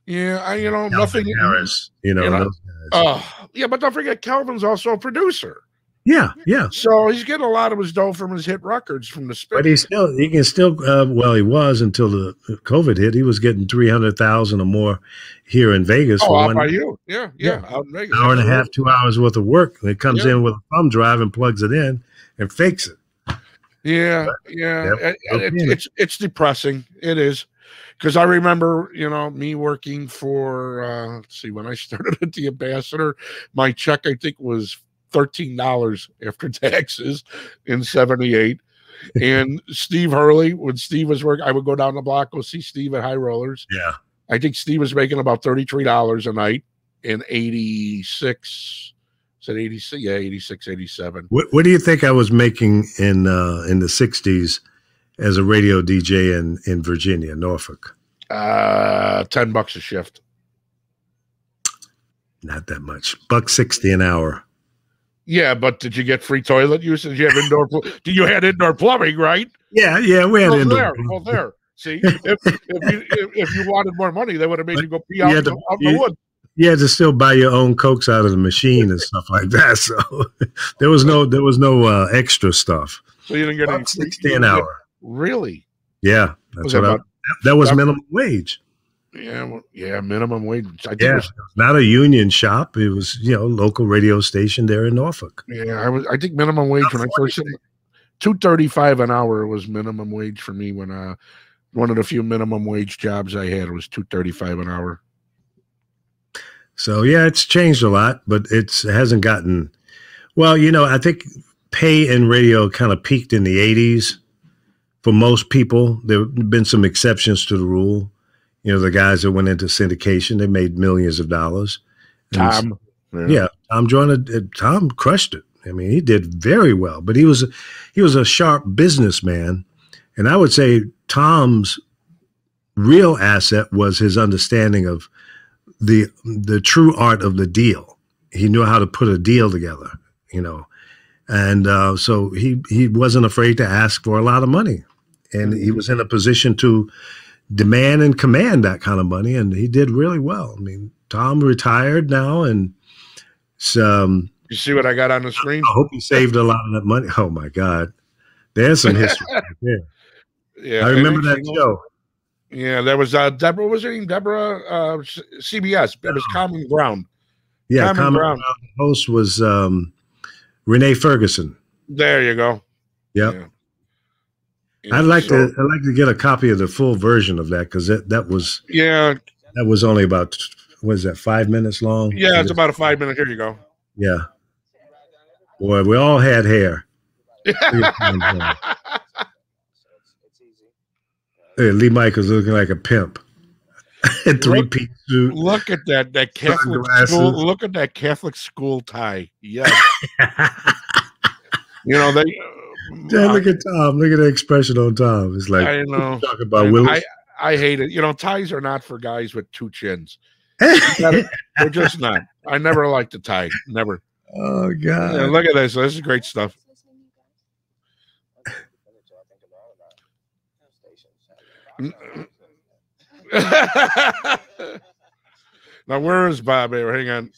Yeah, I you know Calvin nothing. Harris, you know, you know. Oh, yeah, but don't forget Calvin's also a producer, yeah, yeah. so he's getting a lot of his dough from his hit records from the But spin. he still he can still uh, well he was until the COVID hit. He was getting three hundred thousand or more here in Vegas Oh, for out one by you, yeah, yeah, Yeah. out in Vegas. hour and a half, two hours worth of work. And it comes Yeah. in with a thumb drive and plugs it in and fakes it. Yeah, yeah, Yep. and it- it's it's depressing. It is because I remember, you know, me working for. uh Let's see, when I started at the Ambassador, my check I think was thirteen dollars after taxes in '78. and Steve Hurley, when Steve was working, I would go down the block go see Steve at High Rollers. Yeah. I think Steve was making about thirty-three dollars a night in '86. Said 86, yeah, 86, 87. What, what do you think I was making in uh, in the '60s as a radio DJ in in Virginia, Norfolk? Uh, 10 bucks a shift. Not that much. Buck sixty an hour. Yeah, but did you get free toilet usage? You have indoor. pl- Do you had indoor plumbing, right? Yeah, yeah. We had Well, indoor. there, well, there. See, if, if you if, if you wanted more money, they would have made you go pee You out, the, to- out the wood. you had to still buy your own cokes out of the machine and stuff like that. So there was no there was no uh, extra stuff. So you didn't get any sixty an hour. Really? Yeah, that's Was what that I, that was about- minimum wage. Yeah, well, yeah, minimum wage. I think Yeah, was, not a union shop. It was you know local radio station there in Norfolk. yeah, I was. I think minimum wage when I first two thirty five an hour was minimum wage for me. When uh, one of the few minimum wage jobs I had was two thirty five an hour. So yeah, it's changed a lot, but it's it hasn't gotten well. You know, I think pay in radio kind of peaked in the '80s for most people. There have been some exceptions to the rule. You know, the guys that went into syndication, they made millions of dollars. Tom. yeah, Tom Joyner, uh, Tom crushed it. I mean, he did very well, but he was he was a sharp businessman, and I would say Tom's real asset was his understanding of the the true art of the deal. He knew how to put a deal together, you know, and uh, so he he wasn't afraid to ask for a lot of money, and he was in a position to demand and command that kind of money, and he did really well. I mean, Tom retired now, and so, um, You see what I got on the screen? I hope he saved a lot of that money. Oh my God, there's some history. right there. Yeah, I remember that show. Yeah, there was uh Deborah. Was her name? Deborah uh CBS. It was Common Ground. Yeah, Common Common Ground. Ground host was um, Renee Ferguson. There you go. Yep. Yeah. I'd like So- to. I'd like to get a copy of the full version of that because that that was Yeah, that was only about what is that five minutes long? yeah, it's about a five minute. Here you go. yeah. Boy, we all had hair. Hey, Lee Michaels looking like a pimp. Three piece suit. Look at that that Catholic school. Look at that Catholic school tie. Yes, you know they. Yeah, look at Tom. Look at the expression on Tom. It's like I know. talk about Willis. I, I hate it. You know, ties are not for guys with two chins. They're just not. I never liked the tie. Never. oh Yeah, God. look at this. This is great stuff. now where is Bobby? Hang on.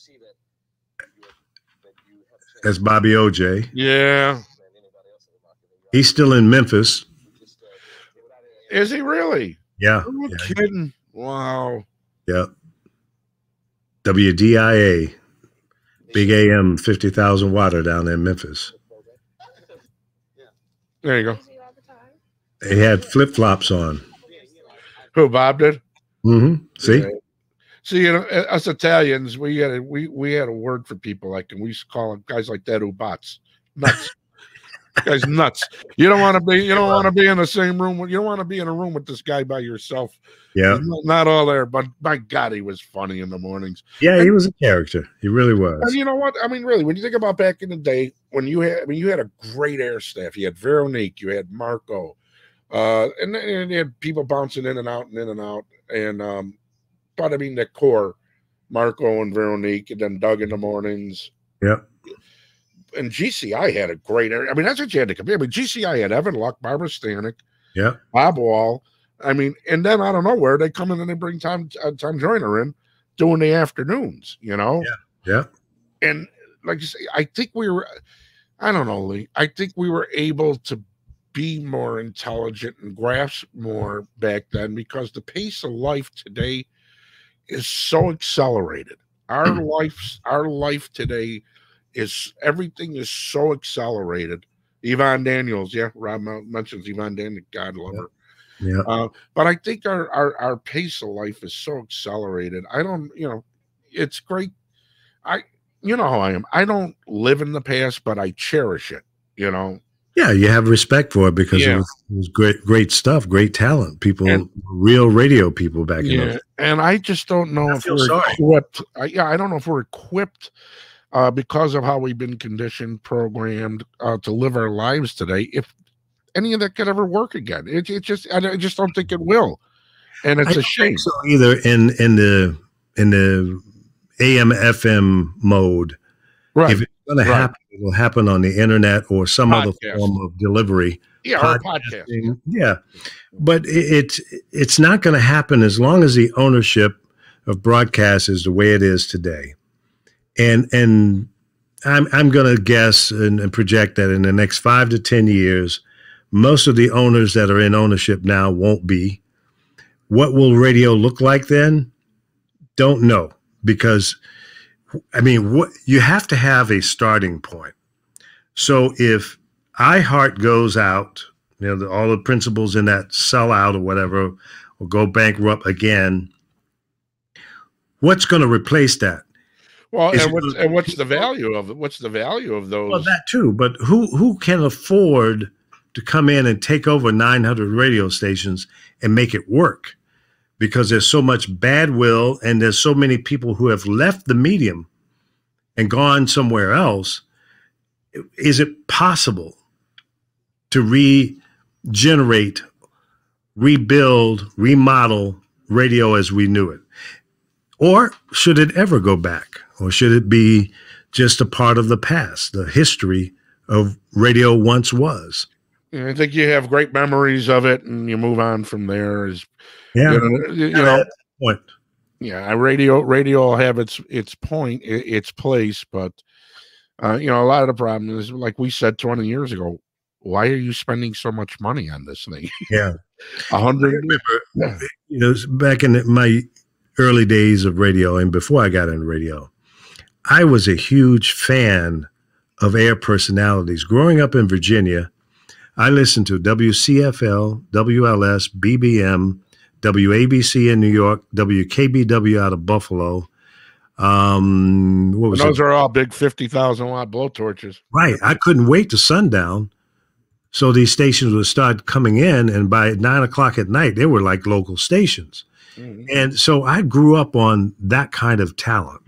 That's Bobby O'Jay. Yeah, He's still in Memphis. is he really? Yeah. You Yeah. kidding? Wow. Yeah. WDIA. Big AM 50,000 water down in Memphis. There you go. They had flip flops on. Who Bob did? Mm-hmm. See? Yeah. See, you know, us Italians, we had a, we we had a word for people like, and we used to call them guys like that ubats, nuts. Guys nuts. You don't want to be. You don't want to be in the same room. with- You don't want to be in a room with this guy by yourself. Yeah. Not, not all there, but my God, he was funny in the mornings. Yeah, he was a character. He really And was. you know what? I mean, really, when you think about back in the day, when you had, I mean, you had a great air staff. You had Veronique, you had Marco, uh, and then and you had people bouncing in and out and in and out. And um, but I mean, the core, Marco and Veronique, and then Doug in the mornings. Yep. And GCI had a great. I mean, that's what you had to compare. I mean, GCI had Evan Luck, Barbara Stanek, Yeah. Bob Wall. I mean, and then out of nowhere, they come in and they bring Tom uh, Tom Joyner in doing the afternoons. You know Yeah. and like you say, I think we were, I don't know, Lee. I think we were able to be more intelligent and grasp more back then because the pace of life today is so accelerated. Our lives, our life today is everything is so accelerated. Yvonne Daniels, yeah, Rob mentions Yvonne Daniels, God love her. Yeah. Uh, but I think our, our our pace of life is so accelerated. I don't, you know, it's great. I, you know how I am. I don't live in the past, but I cherish it. You know, Yeah, you have respect for it because Yeah. it, was, it was great, great stuff, great talent. People, And- real radio people back in yeah. And I just don't know I if we're sorry. equipped. I, yeah, I don't know if we're equipped uh, because of how we've been conditioned, programmed uh, to live our lives today. If any of that could ever work again, it, it just I, I just don't think it will, and it's I a shame. so either in in the in the AM FM mode. Right? If it's going to happen, it will happen on the internet or some other form of delivery. yeah, our podcast. podcasting. Yeah, but it, it's it's not going to happen as long as the ownership of broadcast is the way it is today. And and I'm I'm going to guess and, and project that in the next five to ten years, most of the owners that are in ownership now won't be. What will radio look like then? Don't know because I mean, what you have to have a starting point. So if iHeart goes out, you know, the, all the principals in that sell out or whatever, or go bankrupt again, what's going to replace that? Well, and what's, and what's the value of it? What's the value of those? Well, that too, but who who can afford to come in and take over 900 radio stations and make it work? Because there's so much bad will and there's so many people who have left the medium and gone somewhere else. Is it possible to regenerate, rebuild, remodel radio as we knew it? Or should it ever go back? Or should it be just a part of the past, the history of radio once was? I think you have great memories of it, and you move on from there. Is Yeah. you know, you Yeah, know, point. yeah, radio radio will have its its point, its place, but uh, you know, a lot of the problem is like we said twenty years ago. Why are you spending so much money on this thing? Yeah. A I hundred. remember, Yeah. you know, back in my early days of radio and before I got into radio, I was a huge fan of air personalities. Growing up in Virginia, I listened to WCFL, WLS, BBM, WABC in New York, WKBW out of Buffalo. Um, what was those it? are all big 50,000 watt blowtorches. Right. I couldn't wait to sundown. So these stations would start coming in, and by nine o'clock at night, they were like local stations. Mhm. And so I grew up on that kind of talent.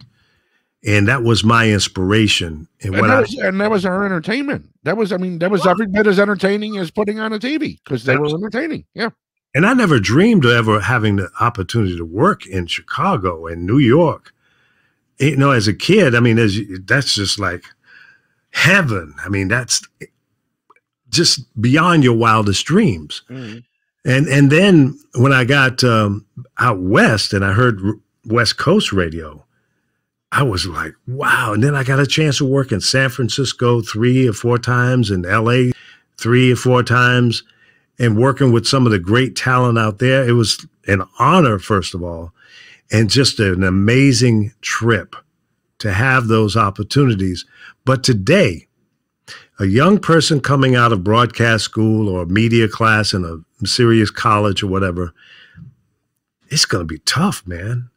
And that was my inspiration. And And when that, I, was, and that was our entertainment. That was, I mean, that was every bit as entertaining as putting on a TV because they were entertaining. Yeah. and I never dreamed of ever having the opportunity to work in Chicago and New York. You know, as a kid, I mean, as that's just like heaven. I mean, that's just beyond your wildest dreams. Mhm. And and then when I got um, out west and I heard West Coast radio, I was like, wow. And then I got a chance to work in San Francisco three or four times, in LA three or four times, and working with some of the great talent out there. It was an honor, first of all, and just an amazing trip to have those opportunities. But today, a young person coming out of broadcast school or media class in a serious college or whatever, it's going to be tough, man.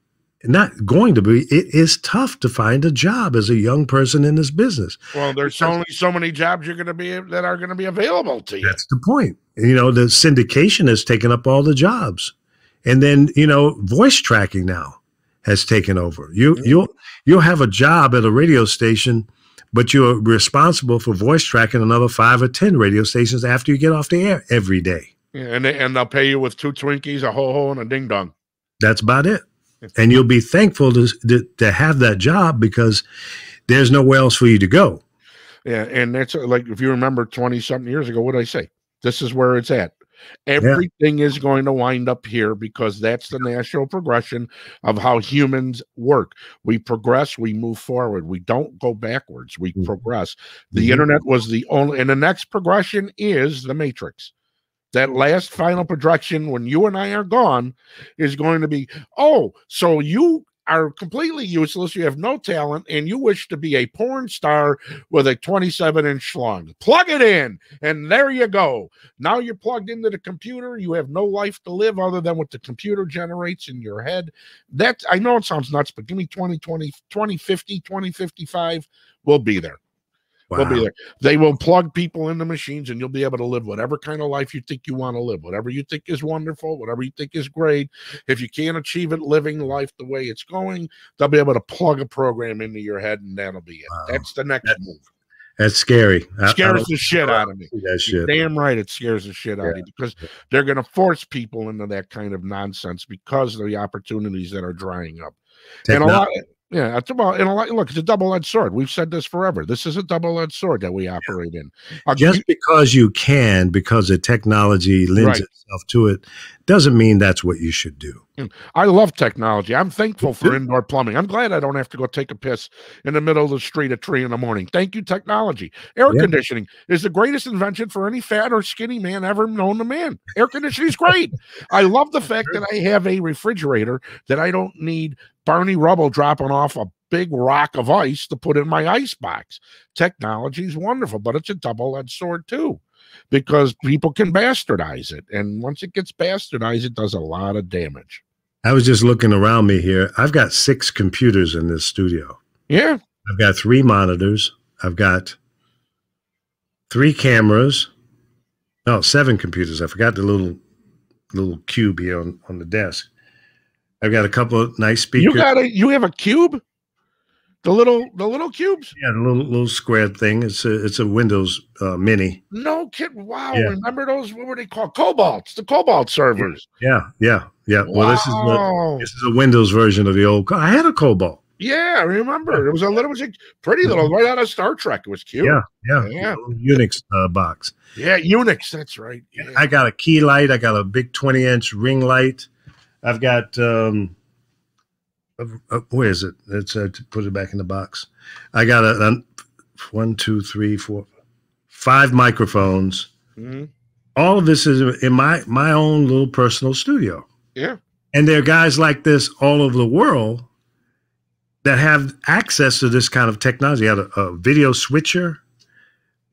Not going to be. It is tough to find a job as a young person in this business. Well, there's only so many jobs you're going to be that are going to be available to you. That's the point. You know, the syndication has taken up all the jobs, and then you know, voice tracking now has taken over. You you'll you'll have a job at a radio station, but you're responsible for voice tracking another five or ten radio stations after you get off the air every day. Yeah, and they, and they'll pay you with two Twinkies, a ho ho, and a ding dong. That's about it. And you'll be thankful to, to to have that job because there's nowhere else for you to go. Yeah, and that's uh, like if you remember twenty something years ago, what did I say? This is where it's at. Everything is going to wind up here because that's the natural progression of how humans work. We progress, we move forward. We don't go backwards. We Mhm. progress. The Mhm. internet was the only, and the next progression is the matrix. That last final production when you and I are gone, is going to be oh, so you are completely useless. You have no talent, and you wish to be a porn star with a 27 inch schlong. Plug it in, and there you go. Now you're plugged into the computer. You have no life to live other than what the computer generates in your head. That I know it sounds nuts, but give me 2020, 2050, 2055. We'll be there. We'll be there. They will plug people into machines and you'll be able to live whatever kind of life you think you want to live, whatever you think is wonderful, whatever you think is great. If you can't achieve it living life the way it's going, they'll be able to plug a program into your head and that'll be it. Wow. That's the next That- move. That's scary. I- I Scares the shit out of me. that You're. Damn right, it scares the shit out of me because they're going to force people into that kind of nonsense because of the opportunities that are drying up. And a lot, yeah, uh, it's about and a lot. Look, it's a double-edged sword. We've said this forever. This is a double-edged sword that we operate in. A just because you can, because the technology lends Right. itself to it, doesn't mean that's what you should do. I love technology. I'm thankful for indoor plumbing. I'm glad I don't have to go take a piss in the middle of the street at three in the morning. Thank you, technology. Air Yeah. conditioning is the greatest invention for any fat or skinny man ever known to man. Air conditioning is great. I love the fact that I have a refrigerator that I don't need Barney Rubble dropping off a big rock of ice to put in my ice box. Technology is wonderful, but it's a double-edged sword too. Because people can bastardize it. And once it gets bastardized, it does a lot of damage. I was just looking around me here. I've got six computers in this studio. Yeah. I've got three monitors. I've got three cameras. No, seven computers. I forgot the little little cube here on, on the desk. I've got a couple of nice speakers. You got a you have a cube? The little the little cubes? yeah, the little little square thing. It's a it's a Windows uh, Mini. No kid. Wow. Yeah. Remember those what were they called? Cobalts, the Cobalt servers. Yeah, yeah, yeah. Well, this is the, this is a Windows version of the old. I had a Cobalt. yeah, I remember. It was a little it was a pretty little right out of Star Trek. It was cute. Yeah, yeah, Yeah. Unix uh, box. Yeah, Unix, that's right. Yeah. I got a key light. I got a big twenty inch ring light. I've got um, where is it? It's uh, to put it back in the box. I got a, a one, two, three, four, five microphones. Mhm. All of this is in my my own little personal studio. Yeah. And there are guys like this all over the world that have access to this kind of technology. I got a, a video switcher,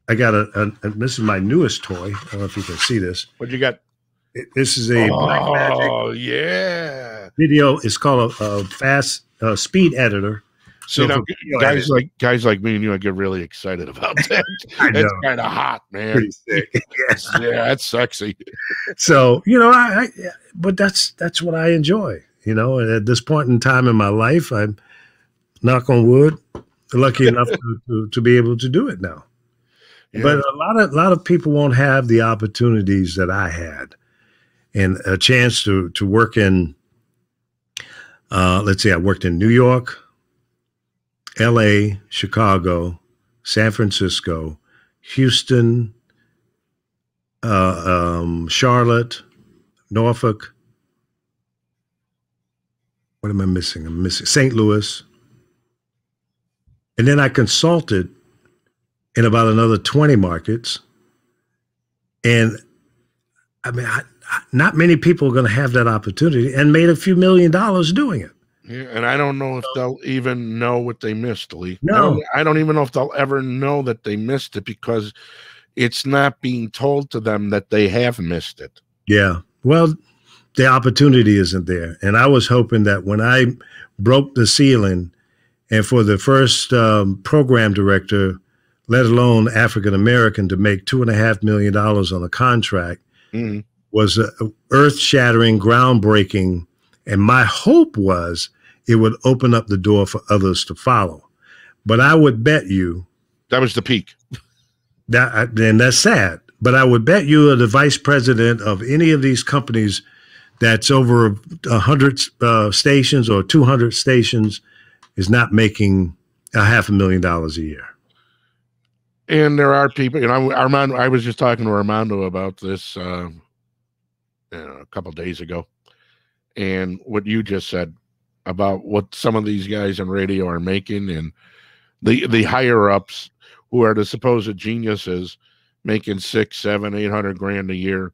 I got a, a, this is my newest toy. I don't know if you can see this. What you got? It- This is a Blackmagic Oh yeah. Video. is called a, a fast uh, speed editor. So you know, for g- video guys editing, like guys like me and you, I get really excited about that. It's kind of hot, man. pretty sick. yes. yeah, that's sexy. So you know, I, I but that's that's what I enjoy. You know, and at this point in time in my life, I'm knock on wood, lucky enough to, to, to be able to do it now. Yeah. But a lot of a lot of people won't have the opportunities that I had, and a chance to to work in. Uh, let's see, I worked in New York, L.A., Chicago, San Francisco, Houston, uh, um, Charlotte, Norfolk. What am I missing? I'm missing St. Louis. And then I consulted in about another 20 markets. And I mean, I, I- not many people are going to have that opportunity and made a few million dollars doing it. Yeah, and I don't know if they'll even know what they missed, Lee. No. I don't even know if they'll ever know that they missed it because it's not being told to them that they have missed it. Yeah. Well, the opportunity isn't there. And I was hoping that when I broke the ceiling and for the first um, program director, let alone African American, to make two and a half million dollars on a contract Mhm. Was earth shattering, groundbreaking. And my hope was it would open up the door for others to follow. But I would bet you That was the peak. that then that's sad. But I would bet you the vice president of any of these companies that's over a hundred uh, stations or two hundred stations is not making a half a million dollars a year. And there are people, you know, Armando, I was just talking to Armando about this uh, you know, a couple days ago. And what you just said about what some of these guys in radio are making and the the higher ups who are the supposed geniuses making six, seven, eight hundred grand a year,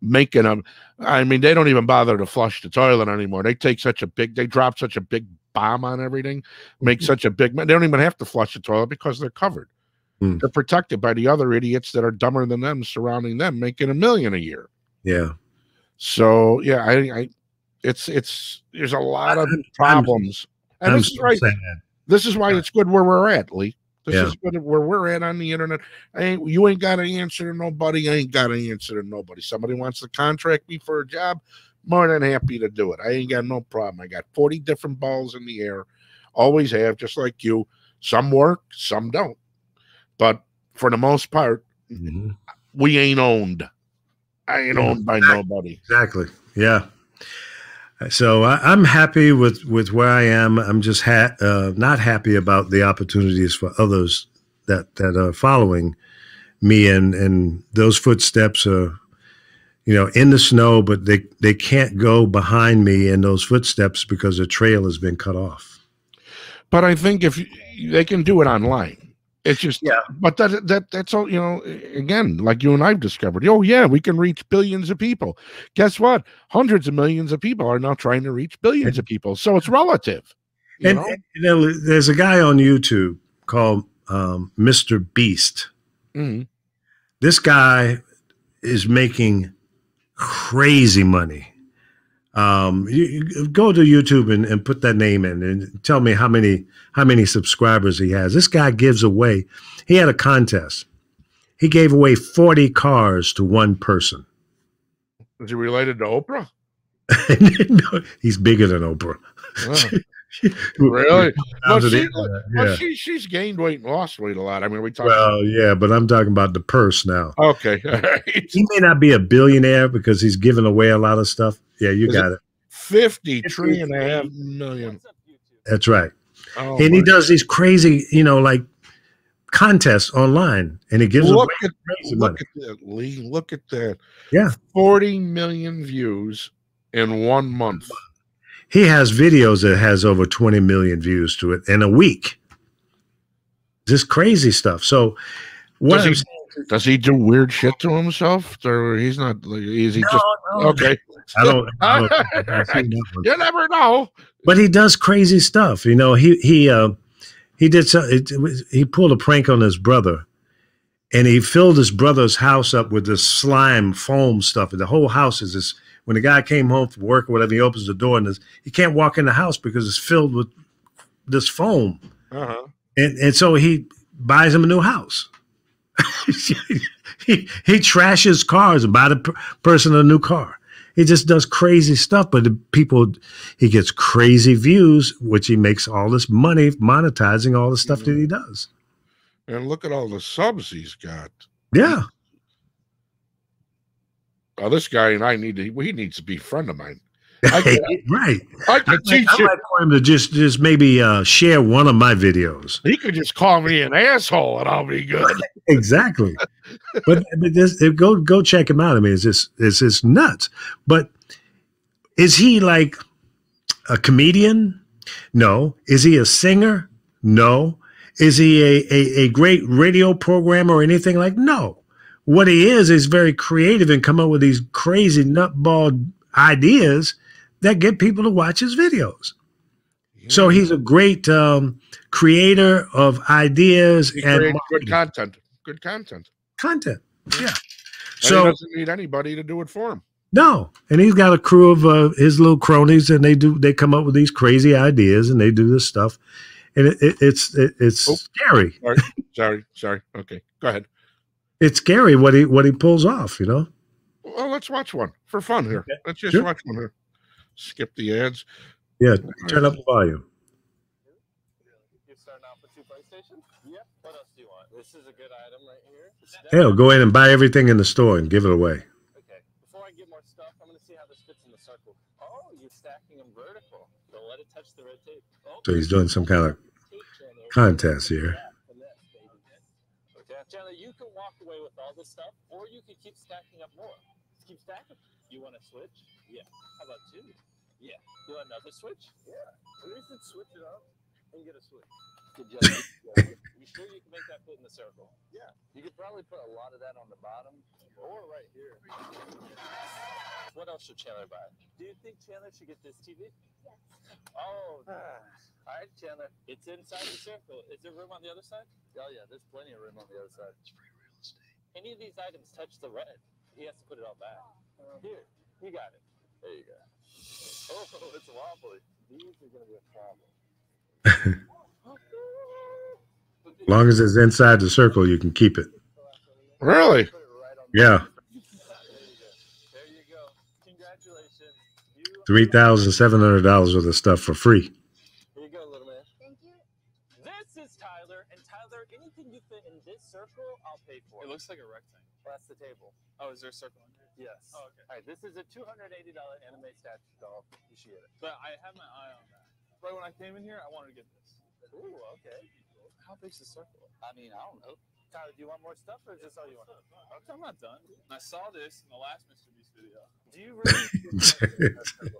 making them. I mean, they don't even bother to flush the toilet anymore. They take such a big, they drop such a big bomb on everything, make such a big. They don't even have to flush the toilet because they're covered. Hmm. They're protected by the other idiots that are dumber than them surrounding them, making a million a year. Yeah. So yeah, I, I it's it's there's a lot of I'm- problems. And I'm this is right. This is why it's good where we're at, Lee. This Yeah. is good where we're at on the internet. I ain't, you ain't got an answer to nobody. I ain't got an answer to nobody. Somebody wants to contract me for a job, more than happy to do it. I ain't got no problem. I got 40 different balls in the air. Always have, just like you. Some work, some don't. But for the most part, Mhm. we ain't owned. I ain't owned by nobody. Exactly. Yeah. So I, I'm happy with with where I am. I'm just ha- uh, not happy about the opportunities for others that that are following me, and and those footsteps are, you know, in the snow, but they they can't go behind me in those footsteps because the trail has been cut off. But I think if you- they can do it online, it's just Yeah. But that that that's all you know. Again, like you and I've discovered. Oh yeah, we can reach billions of people. Guess what? Hundreds of millions of people are now trying to reach billions of people. So it's relative. You And know, there's a guy on YouTube called um, Mr. Beast. Mhm. this guy is making crazy money. Um, you, you go to YouTube and, and put that name in and tell me how many how many subscribers he has. This guy gives away. He had a contest. He gave away forty cars to one person. Is he related to Oprah? No, He's bigger than Oprah. Really? Well, Down the she, internet, well, yeah. she she's gained weight and lost weight a lot. I mean, we talk. Well, yeah, but I'm talking about the purse now. okay, all right. He may not be a billionaire because he's giving away a lot of stuff. Yeah, you Is got it. Fifty three and a half million. That's right. Oh, and he my- does these crazy, you know, like contests online, and he gives away look at crazy money. look at that, Lee. Look at that. Yeah. forty million views in one month. He has videos that has over 20 million views to it in a week. Just crazy stuff. So, what Does he- saying- Does he do weird shit to himself, or he's not? like, Is he No, just no, okay? I don't. I don't I've seen that one. You never know. but he does crazy stuff. You know, he he uh, he did so, it, it was, he pulled a prank on his brother, and he filled his brother's house up with this slime foam stuff. And the whole house is this. When the guy came home from work or whatever, he opens the door and this, he can't walk in the house because it's filled with this foam. Uh-huh. And and so he buys him a new house. he he trashes cars and buy the per- person a new car. He just does crazy stuff, but the people he gets crazy views, which he makes all this money monetizing all the stuff that he does. And look at all the subs he's got. Yeah, Oh, this guy and I need to. He needs to be a friend of mine. I right. I could teach I him. might for him to just just maybe uh, share one of my videos. He could just call me an asshole, and I'll be good. Exactly. but but this, go go check him out. I mean, it's just it's just nuts. But is he like a comedian? No. Is he a singer? No. Is he a, a, a great radio programmer or anything like? No. What he is is very creative and come up with these crazy nutball ideas that get people to watch his videos. So he's a great um, creator of ideas He and good content. Good content. content. Yeah. And he So doesn't need anybody to do it for him. no, and he's got a crew of uh, his little cronies, and they do they come up with these crazy ideas, and they do this stuff, and it, it, it's it, it's Oh. scary. Sorry, sorry. sorry. Okay, go ahead. It's scary what he what he pulls off. You know. Well, let's watch one for fun here. Okay. Let's just Sure. watch one here. Skip the ads. Yeah. Turn up the volume. You're starting off with two PlayStations? Yep. What else do you want? This is a good item right here. Hell, go in and buy everything in the store and give it away. Okay. Before I get more stuff, I'm gonna see how this fits in the circle. Oh, you're stacking them vertical. Don't let it touch the red tape. Oh, So he's doing some kind of contest here. Okay. Chandler, you can walk away with all this stuff, or you can keep stacking up more. Let's keep stacking. You want to switch? Yeah. How about two? Yeah. You want another switch? Yeah. We should switch it up and get a switch. Good job. you sure you can make that fit in the circle? Yeah. You could probably put a lot of that on the bottom or right here. What else should Chandler buy? Do you think Chandler should get this TV? Yes. Oh, ah. all right, Chandler. It's inside the circle. Is there room on the other side? Oh, yeah. There's plenty of room on the other side. It's free real estate. Any of these items touch the red, he has to put it all back. Oh. Here, you got it. There you go. Oh, it's wobbly. These are going to be a problem. As long as it's inside the circle, you can keep it. Really? Yeah. There you go. Congratulations. You Three thousand seven hundred dollars worth of stuff for free. Here you go, little man. Thank you. This is Tyler, and Tyler, anything you fit in this circle, I'll pay for. It looks like a rectangle. That's the table. Oh, is there a circle in here? Yes. Oh, okay. All right, this is a $280 anime statue doll. You should get it. But I had my eye on that. Right when I came in here, I wanted to get this. Ooh, okay. How big's the circle? I mean, I don't know. Tyler, do you want more stuff, or is this all you want? Okay, I'm not done. I saw this in the last Mr. Beast video. Do you really?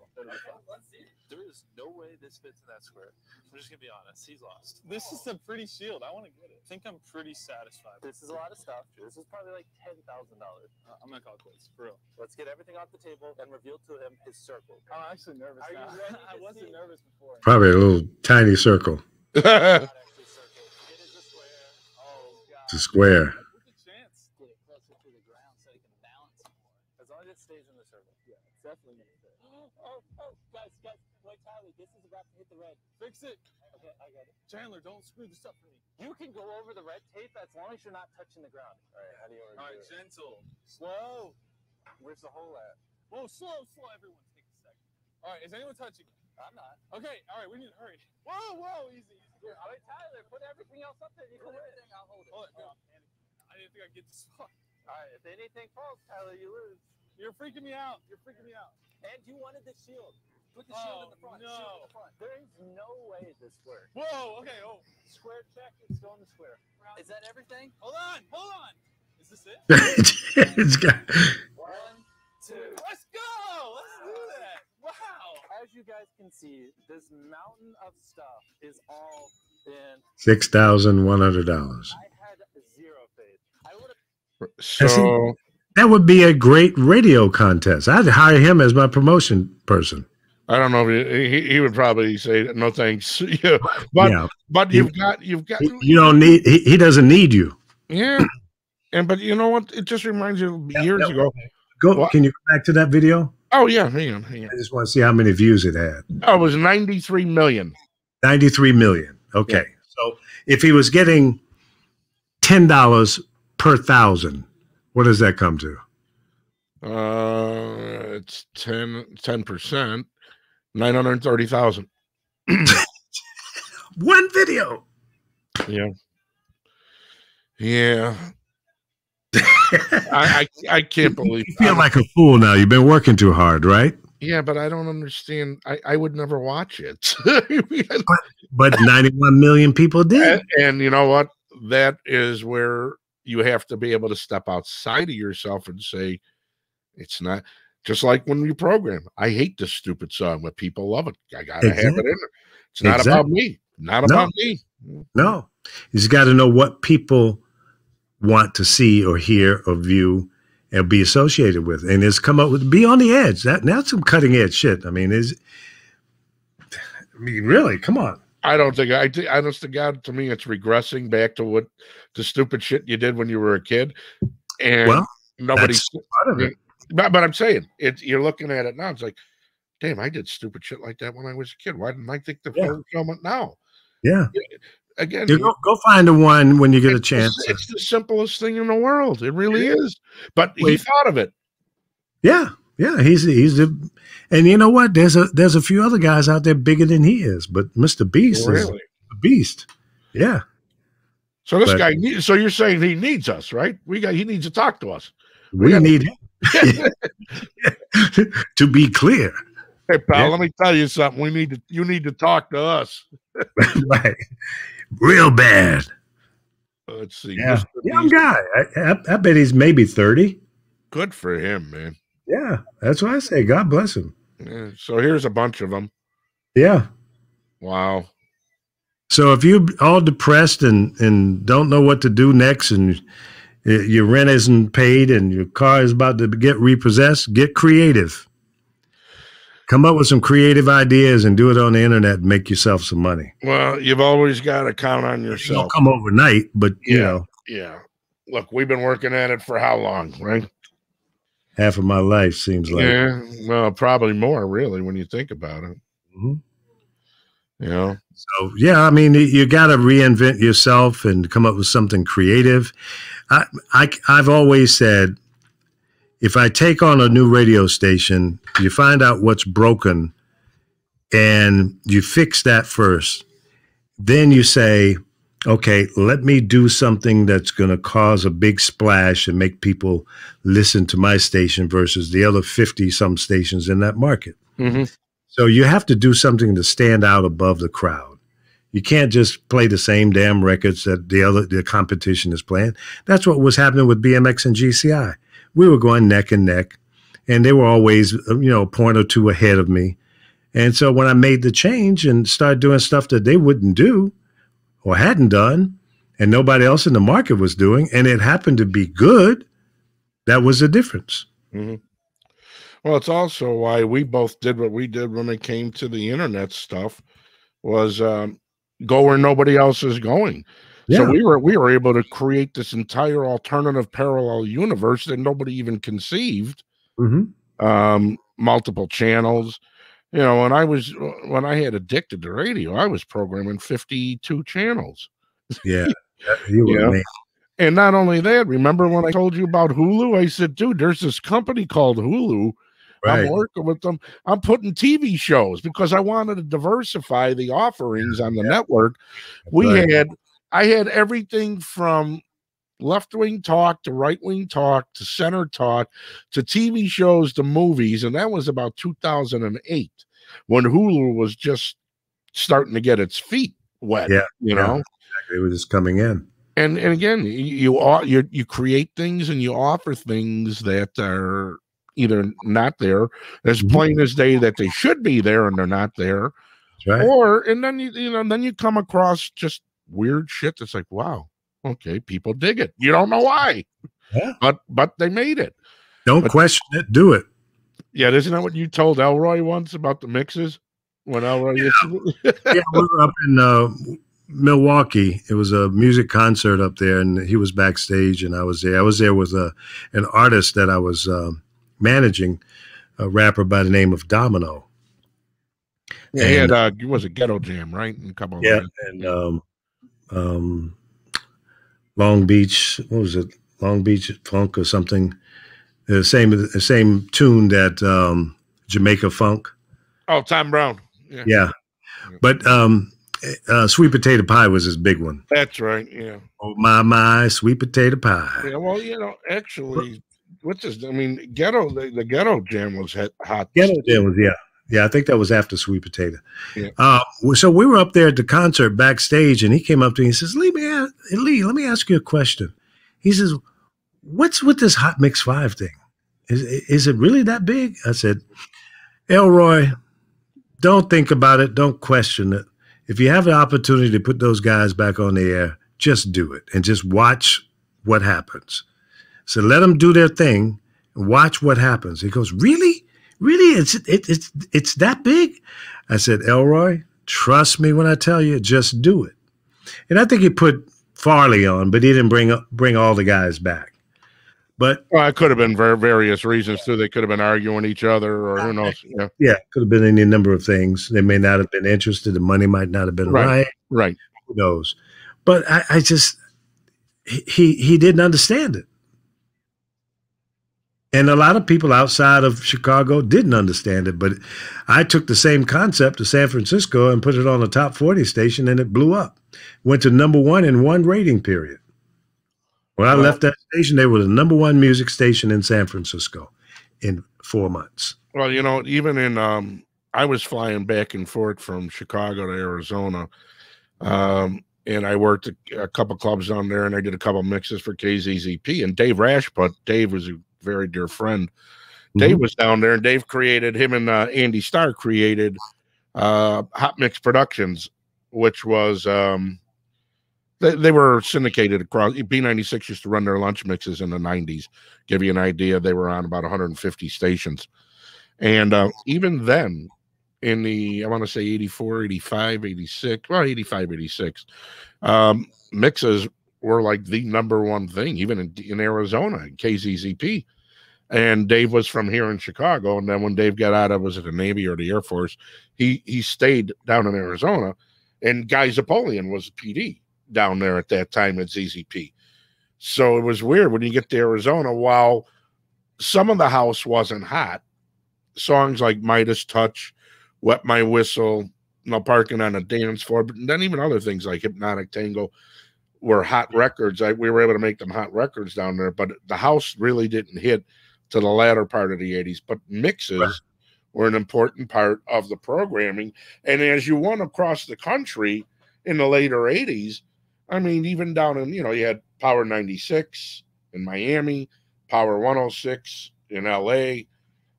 There is no way this fits in that square. I'm just gonna be honest. He's lost. This is a pretty shield. I want to get it. I think I'm pretty satisfied. This is a lot of stuff. This is probably like ten thousand dollars. Uh, I'm gonna call it quits for real. Let's get everything off the table and reveal to him his circle. I'm actually nervous Are you ready I wasn't see? nervous before. Probably a little tiny circle. Not actually circle. God. It's a square. Who's the chance? Get it closer to the ground so he can balance more. As long as it stays in the circle. Yeah, it's definitely gonna fit. Oh, oh, guys, guys, wait, Tyler, this is about to hit the red. Fix it. Okay, I got it. Chandler, don't screw this up for me. You can go over the red tape as long as you're not touching the ground. All right, how do you want to All do right, it? gentle. Slow. Where's the hole at? Whoa, slow, slow. Everyone, take a second. All right, is anyone touching it? I'm not. Okay, all right, we need to hurry. Whoa, whoa, easy, easy. Here, all right, Tyler, put everything else up there. You can everything. I'll hold it. Hold it. No, oh, I'm. I didn't think I'd get this far. All right, if anything falls, Tyler, you lose. You're freaking me out. You're freaking me out. And you wanted the shield. Put the Oh, shield in the front. Shield no. in the front. There is no way this works. Whoa, okay, oh. Square check. It's going to square. Is that everything? Hold on, hold on. Is this it? it's got One, two. Let's go. Let's do that. Wow. As you guys can see, this mountain of stuff is all in. six thousand one hundred dollars. I had zero faith. I would have. so That would be a great radio contest. I'd hire him as my promotion person. I don't know. If he, he, he would probably say no thanks. yeah, but yeah, but you've got you've got you don't need. He, he doesn't need you. yeah. And but you know what? It just reminds you of Yeah, years yeah. ago. Go. What? Can you go back to that video? Oh yeah, hang on, hang on. I just want to see how many views it had. Oh, it was 93 million. 93 million. Okay. So if he was getting $10 per thousand, what does that come to? Uh, it's 10 percent, nine hundred thirty thousand. One video. Yeah, yeah. I, I I can't believe. You feel like a fool now. You've been working too hard, right? yeah, but I don't understand. I I would never watch it. But 91 million people did. and, and you know what? That is where you have to be able to step outside of yourself and say, it's not just like when you program. I hate this stupid song, but people love it. I gotta have it in there. It's not about me. Not No. about me. No. He's got to know what people want to see or hear or view and be associated with. And it's come up with be on the edge. That that's some cutting edge shit. I mean, is I mean, really, come on. I don't think I think honest to God, to me, it's regressing back to what the stupid shit you did when you were a kid. And Well, nobody That's part of it. but, but I'm saying it's you're looking at it now, it's like, damn, I did stupid shit like that when I was a kid. Why didn't I think the Yeah. film it now? Yeah. Again, go, go find the one when you get a chance. the- it's the simplest thing in the world. It really is. But he thought of it. Yeah, yeah, he's he's a, and you know what? There's a there's a few other guys out there bigger than he is, but Mr. Beast is Really. a beast. Yeah, So this But- guy needs, so you're saying he needs us, right? We got he needs to talk to us. we gotta- need him. to be clear, Hey pal, Yeah. let me tell you something. We need to you need to talk to us. right? Real bad. Uh, let's see. Yeah, Mr. young Beast. guy. I, I, I bet he's maybe thirty. Good for him, man. Yeah, that's what I say. God bless him. Yeah, so here's a bunch of them. Yeah. Wow. So if you're all depressed and and don't know what to do next, and your rent isn't paid, and your car is about to get repossessed, get creative. Come up with some creative ideas and do it on the internet. And make yourself some money. Well, you've always got to count on yourself. won't come overnight, but you Yeah. know, Yeah. Look, we've been working at it for how long, right? half of my life seems like. yeah. Well, probably more, really, when you think about it. Mhm. You know. So yeah, I mean, you- you got to reinvent yourself and come up with something creative. I, I I've always said, if I take on a new radio station, you find out what's broken, and you fix that first. Then you say, okay, let me do something that's going to cause a big splash and make people listen to my station versus the other fifty some stations in that market. Mm-hmm. So you have to do something to stand out above the crowd. You can't just play the same damn records that the other the competition is playing. That's what was happening with BMX and GCI. We were going neck and neck, and they were always you know a point or two ahead of me. And so when I made the change and started doing stuff that they wouldn't do or hadn't done, and nobody else in the market was doing, and it happened to be good, that was the difference. Mm-hmm. Well, it's also why we both did what we did when it came to the internet stuff was um, go where nobody else is going. So we were we were able to create this entire alternative parallel universe that nobody even conceived. Mm-hmm. Um, multiple channels. You know, when I was when I had addicted to radio, I was programming 52 channels. Yeah, you were Yeah. And not only that, remember when I told you about Hulu? I said, dude, there's this company called Hulu. right. I'm working with them. I'm putting TV shows because I wanted to diversify the offerings on the network. We right. had, I had everything from left wing talk to right wing talk to center talk to TV shows to movies. And that was about 2008 when Hulu was just starting to get its feet wet. Yeah, You yeah. know? it was just coming in. and and again you you, you you create things and you offer things that are either not there as Mhm. plain as day that they should be there and they're not there right. or and then you you know then you come across just weird shit that's like wow okay people dig it you don't know why Yeah. but but they made it Don't but- question it. Do it. yeah isn't that what you told elroy once about the mixes when elroy used to Yeah, we were up in uh, Milwaukee. It was a music concert up there, and he was backstage, and I was there. I was there with a an artist that I was uh, managing, a rapper by the name of Domino. Yeah, he had uh, it was a ghetto jam, right? And a couple Yeah, and um, um, Long Beach. What was it? Long Beach Funk or something. The same the same tune that um, Jamaica Funk. Oh, Tom Browne. Yeah, Yeah, but um, uh, Sweet Potato Pie was his big one. that's right. Yeah. Oh my my, Sweet Potato Pie. Yeah. Well, you know, actually, what's this? I mean, ghetto. The, the ghetto jam was hot. Ghetto Jam was yeah. Yeah, I think that was after Sweet Potato. Yeah. Uh, so we were up there at the concert backstage, and he came up to me and he says, "Lee, man, Lee, let me ask you a question." He says, "What's with this Hot Mix Five thing? Is is it really that big?" I said, "Elroy, don't think about it. Don't question it. If you have an opportunity to put those guys back on the air, just do it and just watch what happens. So let them do their thing and watch what happens." He goes, "Really?" Really, it's it, it's it's that big? I said, Elroy, trust me when I tell you, just do it. And I think he put Farley on, but he didn't bring up bring all the guys back. But Well, it could have been for various reasons too. They could have been arguing each other, or who knows? Yeah. yeah, could have been any number of things. They may not have been interested. The money might not have been Right. right. Right. Who knows? But I, I just he- he he didn't understand it. And a lot of people outside of Chicago didn't understand it, but I took the same concept to San Francisco and put it on a top 40 station and it blew up. Went to number one in one rating period. When I Well- left that station, they were the number one music station in San Francisco in four months. Well, you know, even in um, I was flying back and forth from Chicago to Arizona, um, and I worked a, a couple clubs down there, and I did a couple mixes for KZZP. And Dave Rashput, Dave was a very dear friend. Dave was down there, and Dave created him and uh, Andy Starr created uh, Hot Mix Productions, which was um, they, they were syndicated across. B96 used to run their lunch mixes in the 90s. Give you an idea, they were on about 150 stations. And uh, even then, in the, I want to say 84, 85, 86, well, 85, 86, um, mixes were like the number one thing, even in, in Arizona, in KZZP. And Dave was from here in Chicago. And then when Dave got out of, was it the Navy or the Air Force, he he stayed down in Arizona. And Guy Zapoleon was PD down there at that time at ZZP. So it was weird when you get to Arizona, while some of the house wasn't hot, songs like Midas Touch, Wet My Whistle, No Parking on a Dance Floor, but then even other things like Hypnotic Tango were hot records. I, we were able to make them hot records down there, but the house really didn't hit to the latter part of the 80s. But mixes were an important part of the programming. And as you went across the country in the later 80s, I mean, even down in, you know, you had Power 96 in Miami, Power 106 in LA,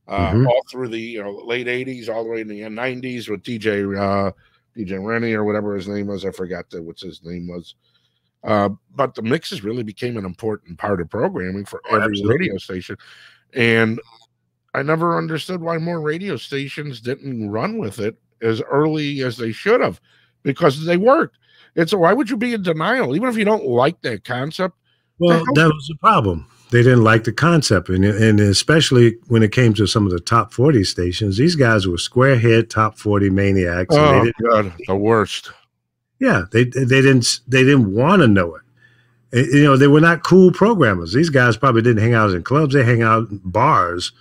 uh, Mhm. all through the you know late 80s, all the way in the 90s with DJ uh, DJ Rennie or whatever his name was. I forgot the, what his name was. Uh, but the mixes really became an important part of programming for Oh, every absolutely. radio station. And I never understood why more radio stations didn't run with it as early as they should have because they worked. And so, why would you be in denial, even if you don't like that concept? Well, that was the problem. They didn't like the concept, and and especially when it came to some of the top forty stations, these guys were square head top forty maniacs. and they Oh, God, the worst. Yeah, they they didn't they didn't want to know it. Eh, You know, they were not cool programmers. These guys probably didn't hang out in clubs; they hang out in bars.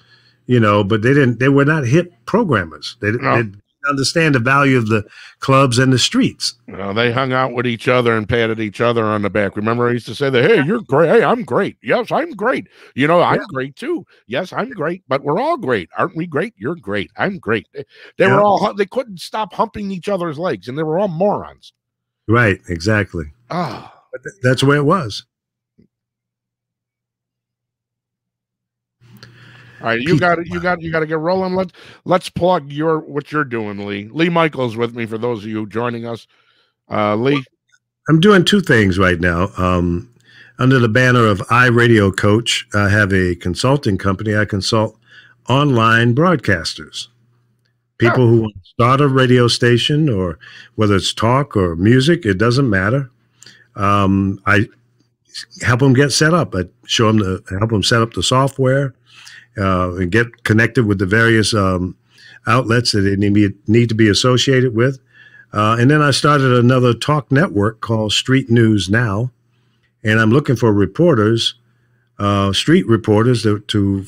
You know, but they didn't. They were not hip programmers. They, didn't- No. they didn't understand the value of the clubs and the streets. Know, they hung out with each other and patted each other on the back. Remember, I used to say that, hey, you're great. Hey, I'm great. Yes, I'm great. You know, I'm Yeah. great too. Yes, I'm great, but we're all great. Aren't we great? You're great. I'm great. They, they Yeah. were all, they couldn't stop humping each other's legs and they were all morons. Right? Exactly. Ah, But th- that's the way it was. all right. You got it. You got, you got to get rolling. Let's, let's plug your, what you're doing, Lee. Lee Michaels with me for those of you joining us. Uh, Lee, I'm doing two things right now. Um, under the banner of iRadio Coach, I have a consulting company. I consult online broadcasters. People who want to start a radio station or whether it's talk or music, it doesn't matter. Um, I help them get set up. I show them the help them set up the software uh, and get connected with the various um, outlets that they need, need to be associated with. Uh, and then I started another talk network called Street News Now, and I'm looking for reporters, uh, street reporters, to, to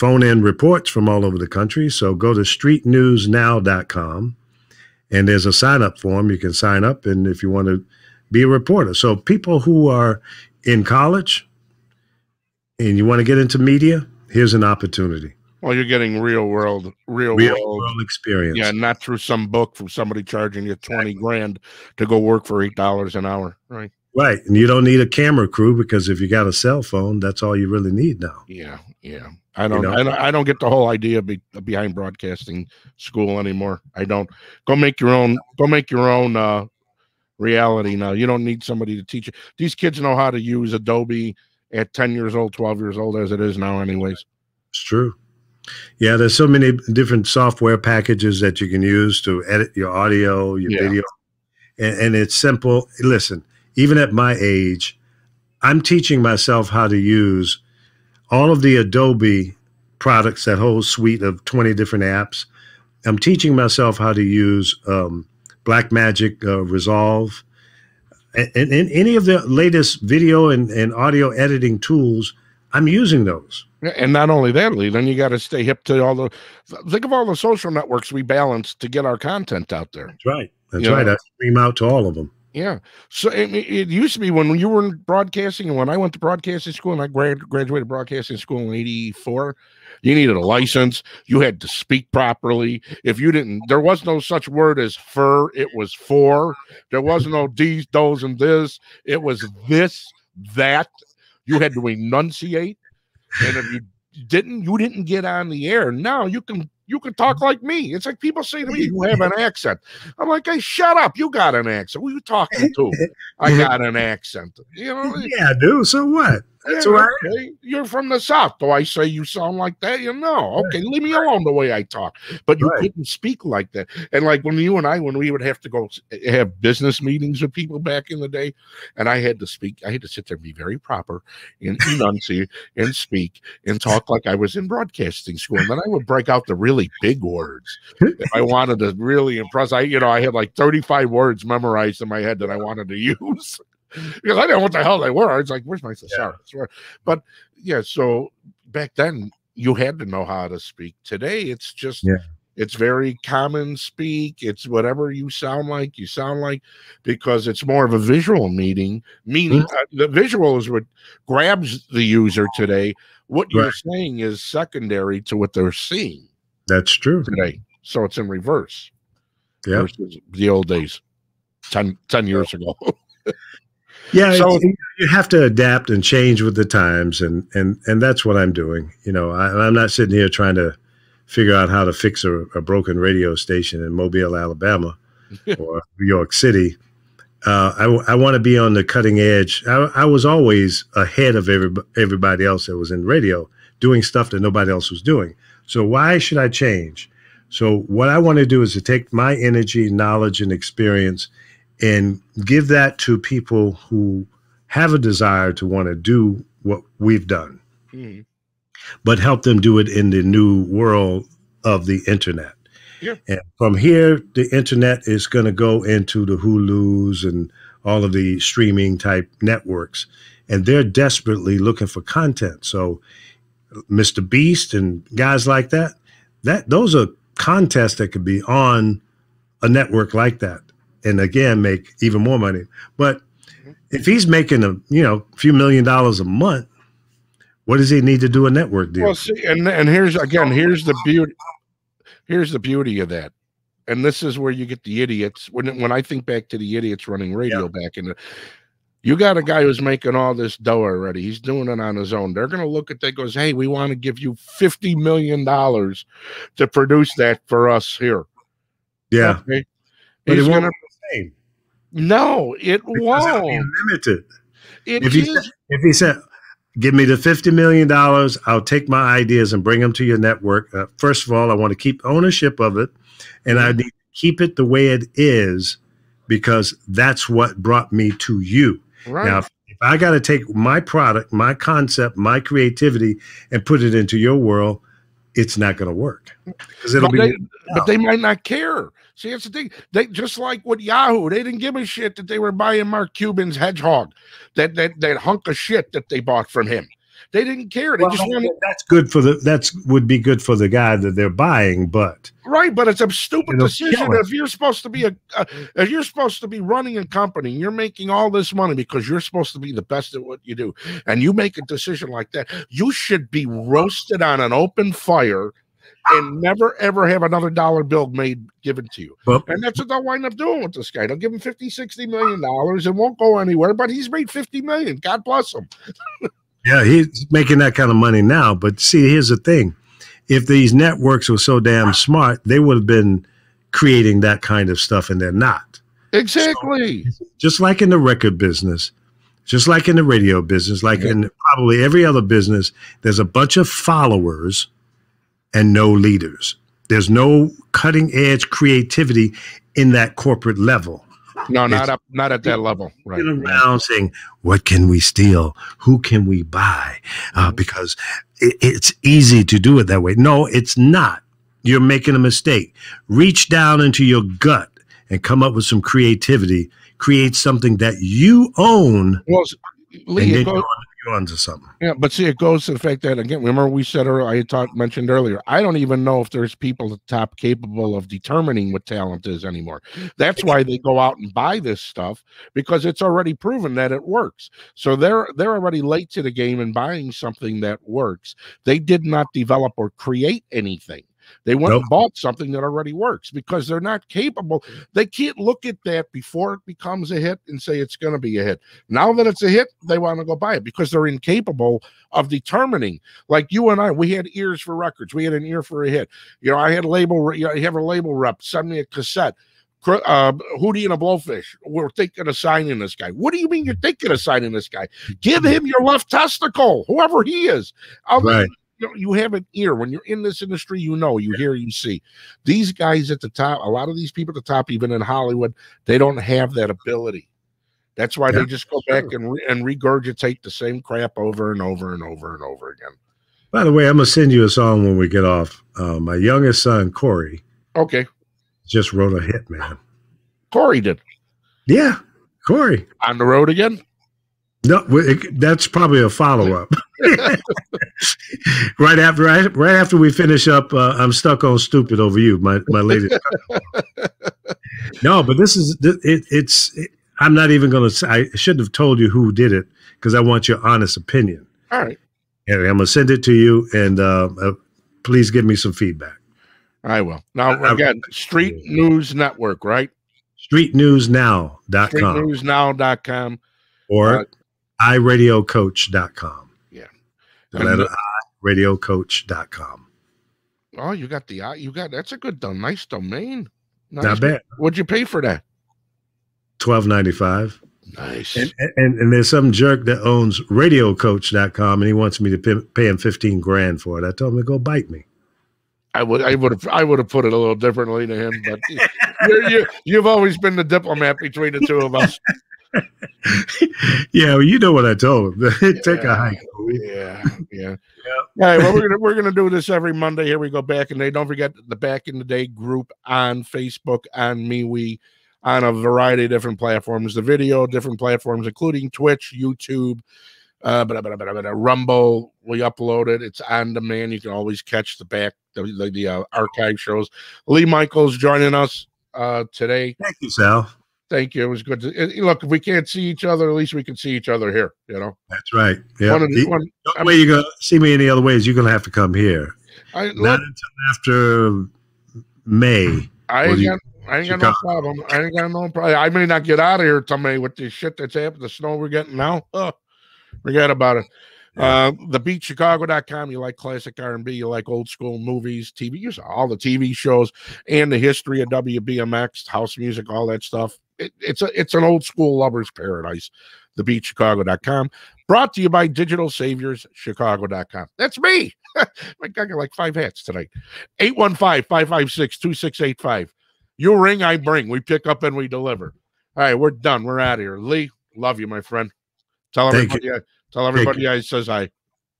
phone in reports from all over the country. So go to streetnewsnow.com, and there's a sign up form. You can sign up, and if you want to be a reporter, so people who are in college and you want to get into media, here's an opportunity. Well, you're getting real world, real, Real world. world experience. Yeah, not through some book from somebody charging you 20 grand to go work for $8 an hour. Right. Right. And you don't need a camera crew because if you got a cell phone, that's all you really need now. Yeah. Yeah. I don't, know? I don't, I don't get the whole idea be, behind broadcasting school anymore. I don't go make your own, go make your own, uh, reality now. You don't need somebody to teach you. These kids know how to use Adobe at 10 years old, 12 years old as it is now anyways. It's true. Yeah, there's so many different software packages that you can use to edit your audio, your Yeah. video. And, and it's simple. Listen, even at my age, I'm teaching myself how to use all of the Adobe products, that whole suite of 20 different apps. I'm teaching myself how to use um, Blackmagic uh, Resolve and, and, and any of the latest video and, and audio editing tools. I'm using those. And not only that, Lee, then you got to stay hip to all the, think of all the social networks we balance to get our content out there. That's right. That's Yeah. right. I stream out to all of them. Yeah. So it, it used to be when you were in broadcasting and when I went to broadcasting school and I grad, graduated broadcasting school in 84, you needed a license. You had to speak properly. If you didn't, there was no such word as fur. It was for. There was no these, those, and this. It was this, that. You had to enunciate. And if you didn't, you didn't get on the air. Now you can you can talk like me. It's like people say to me, you have an accent. I'm like, hey, shut up. You got an accent. Who you talking to? I got an accent. You know, Yeah, dude. So what? That's yeah, right. okay. You're from the South. Do I say you sound like that? You know, okay, leave me alone the way I talk. But you Right. couldn't speak like that. And like when you and I, when we would have to go eh, eh, have business meetings with people back in the day, and I had to speak, I had to sit there and be very proper and enunciate and speak and talk like I was in broadcasting school. And then I would break out the really big words if I wanted to really impress. I, you know, I had like 35 words memorized in my head that I wanted to use because I didn't know what the hell they were. I was like, "Where's my thesaurus?" But yeah, so back then you had to know how to speak. Today it's just Yeah. it's very common speak. It's whatever you sound like, you sound like, because it's more of a visual meeting. Meaning, Mm-hmm. uh, the visual is what grabs the user today. What you're saying is secondary to what they're seeing That's true. today. So it's in reverse Yeah. versus the old days, 10, 10 years ago. Yeah. So- you- you have to adapt and change with the times, and and and that's what I'm doing. You know, I, I'm not sitting here trying to figure out how to fix a, a broken radio station in Mobile, Alabama, or New York City. Uh, I, I want to be on the cutting edge. I, I was always ahead of every, everybody else that was in radio, doing stuff that nobody else was doing. So why should I change? So what I want to do is to take my energy, knowledge, and experience, and give that to people who have a desire to want to do what we've done, Mhm. but help them do it in the new world of the internet. Yeah. And from here, the internet is going to go into the Hulus and all of the streaming type networks, and they're desperately looking for content. So, Mr. Beast and guys like that, that those are contests that could be on a network like that, and again make even more money. But mm-hmm. if he's making a you know few million dollars a month, what does he need to do a network deal? Well, see, and and here's again, here's the beauty. Here's the beauty of that, and this is where you get the idiots. When when I think back to the idiots running radio back in the, you got a guy who's making all this dough already. He's doing it on his own. They're going to look at that. Goes, hey, we want to give you fifty million dollars to produce that for us here. yeah, Okay. He's gonna, same no, it because it'll be won't. limited. It if he said, if he said, Give me the $50 million. I'll take my ideas and bring them to your network. Uh, first of all, I want to keep ownership of it and I need to keep it the way it is because that's what brought me to you. Right. Now, if, if I got to take my product, my concept, my creativity and put it into your world, it's not going to work because it'll but, be. they, but they might not care. See, that's the thing. They just like with Yahoo, they didn't give a shit that they were buying Mark Cuban's hedgehog, that that that hunk of shit that they bought from him. They didn't care. They Well, just wanted that's good for the. That's would be good for the guy that they're buying, but right, but it's a stupid decision. If you're supposed to be a, a, if you're supposed to be running a company, you're making all this money because you're supposed to be the best at what you do, and you make a decision like that, you should be roasted on an open fire. And never ever have another dollar bill made given to you. but And that's what they'll wind up doing with this guy. They'll give him 50, 60 million dollars and won't go anywhere, but he's made 50 million. God bless him. Yeah, he's making that kind of money now. But see, here's the thing: if these networks were so damn smart, they would have been creating that kind of stuff, and they're not. Exactly. Just like in the record business, just like in the radio business, like Yeah. in probably every other business, there's a bunch of followers and no leaders. There's no cutting edge creativity in that corporate level. No, not up, not at that level. Right. Around saying, "What can we steal? Who can we buy?" Uh, because it, it's easy to do it that way. No, it's not. You're making a mistake. Reach down into your gut and come up with some creativity. Create something that you own, Well, Lee, and it then goes, you're onto something. yeah, but see, it goes to the fact that again, remember we said earlier, I talked mentioned earlier. I don't even know if there's people at the top capable of determining what talent is anymore. That's why they go out and buy this stuff because it's already proven that it works. So they're they're already late to the game and buying something that works. They did not develop or create anything. They went Nope. and bought something that already works because they're not capable. They can't look at that before it becomes a hit and say it's going to be a hit. Now that it's a hit, they want to go buy it because they're incapable of determining. Like you and I, we had ears for records. We had an ear for a hit. You know, I had label. You know, I have a label rep send me a cassette. Uh, Hootie and a Blowfish. We're thinking of signing this guy. What do you mean you're thinking of signing this guy? Give him your left testicle, whoever he is. I'll, Right. You, know, you have an ear when you're in this industry. You know, you hear, you see. These guys at the top, a lot of these people at the top, even in Hollywood, they don't have that ability. That's why Yeah, they just go back and re- and regurgitate the same crap over and over and over and over again. By the way, I'm gonna send you a song when we get off. Uh, my youngest son, Corey, Okay, just wrote a hit, man. Corey did Yeah, Corey. on the road again. No, it, that's probably a follow up. right after, right, right after we finish up, uh, I'm stuck on stupid over you, my my latest. no, but this is it, it's. It, I'm not even going to say. I shouldn't have told you who did it because I want your honest opinion. All right, And I'm going to send it to you, and uh, uh, please give me some feedback. I will. Now I- again, Street News Network, right? StreetNewsNow.com StreetNewsNow.com. or Uh, iRadioCoach.com. Yeah. The letter I, radiocoach.com. Oh, you got the I, you got that's a good nice domain. Nice. Not bad. What'd you pay for that? Twelve ninety five. Nice. And, and and there's some jerk that owns radiocoach.com and he wants me to pay, pay him 15 grand for it. I told him to go bite me. I would I would have I would have put it a little differently to him, but you're, you you've always been the diplomat between the two of us. yeah, well, you know what I told him. Take Yeah. a hike. Yeah, yeah. All right, well, we're gonna we're gonna do this every Monday. Here we go back in the day. Don't forget the back in the day group on Facebook, on MeWe, on a variety of different platforms. The video, different platforms, including Twitch, YouTube, uh, blah, blah, blah, blah, Rumble. We upload it. It's on demand. You can always catch the back the the, the uh, archive shows. Lee Michaels joining us uh today. Thank you, Sal. Thank you. It was good to eh, look. If we can't see each other, at least we can see each other here. You know, That's right. Yeah. one the, The one, only way you're to see me any other way is you're going to have to come here. I, Not look, until after May. I ain't got, I ain't got no problem. I ain't got no problem. I may not get out of here tomorrow with this shit that's happened, the snow we're getting now. Oh, forget about it. Uh, the beatchicago.com. You like classic R&B, you like old school movies, TV, you saw all the TV shows and the history of WBMX, house music, all that stuff. It, it's a it's an old school lover's paradise. thebeatchicago.com. Brought to you by Digital Saviors Chicago.com. That's me. I got like five hats tonight. 815 556 2685. You ring, I bring. We pick up and we deliver. All right, we're done. We're out of here. Lee, love you, my friend. Tell Thank everybody, tell everybody I says I.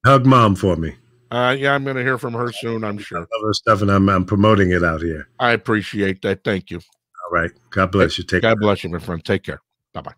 Hug mom for me. Uh, yeah, I'm going to hear from her soon, I'm sure. Love her stuff, and I'm, I'm promoting it out here. I appreciate that. Thank you. All right. God bless you. Take God bless you, my friend. Take care. Bye bye.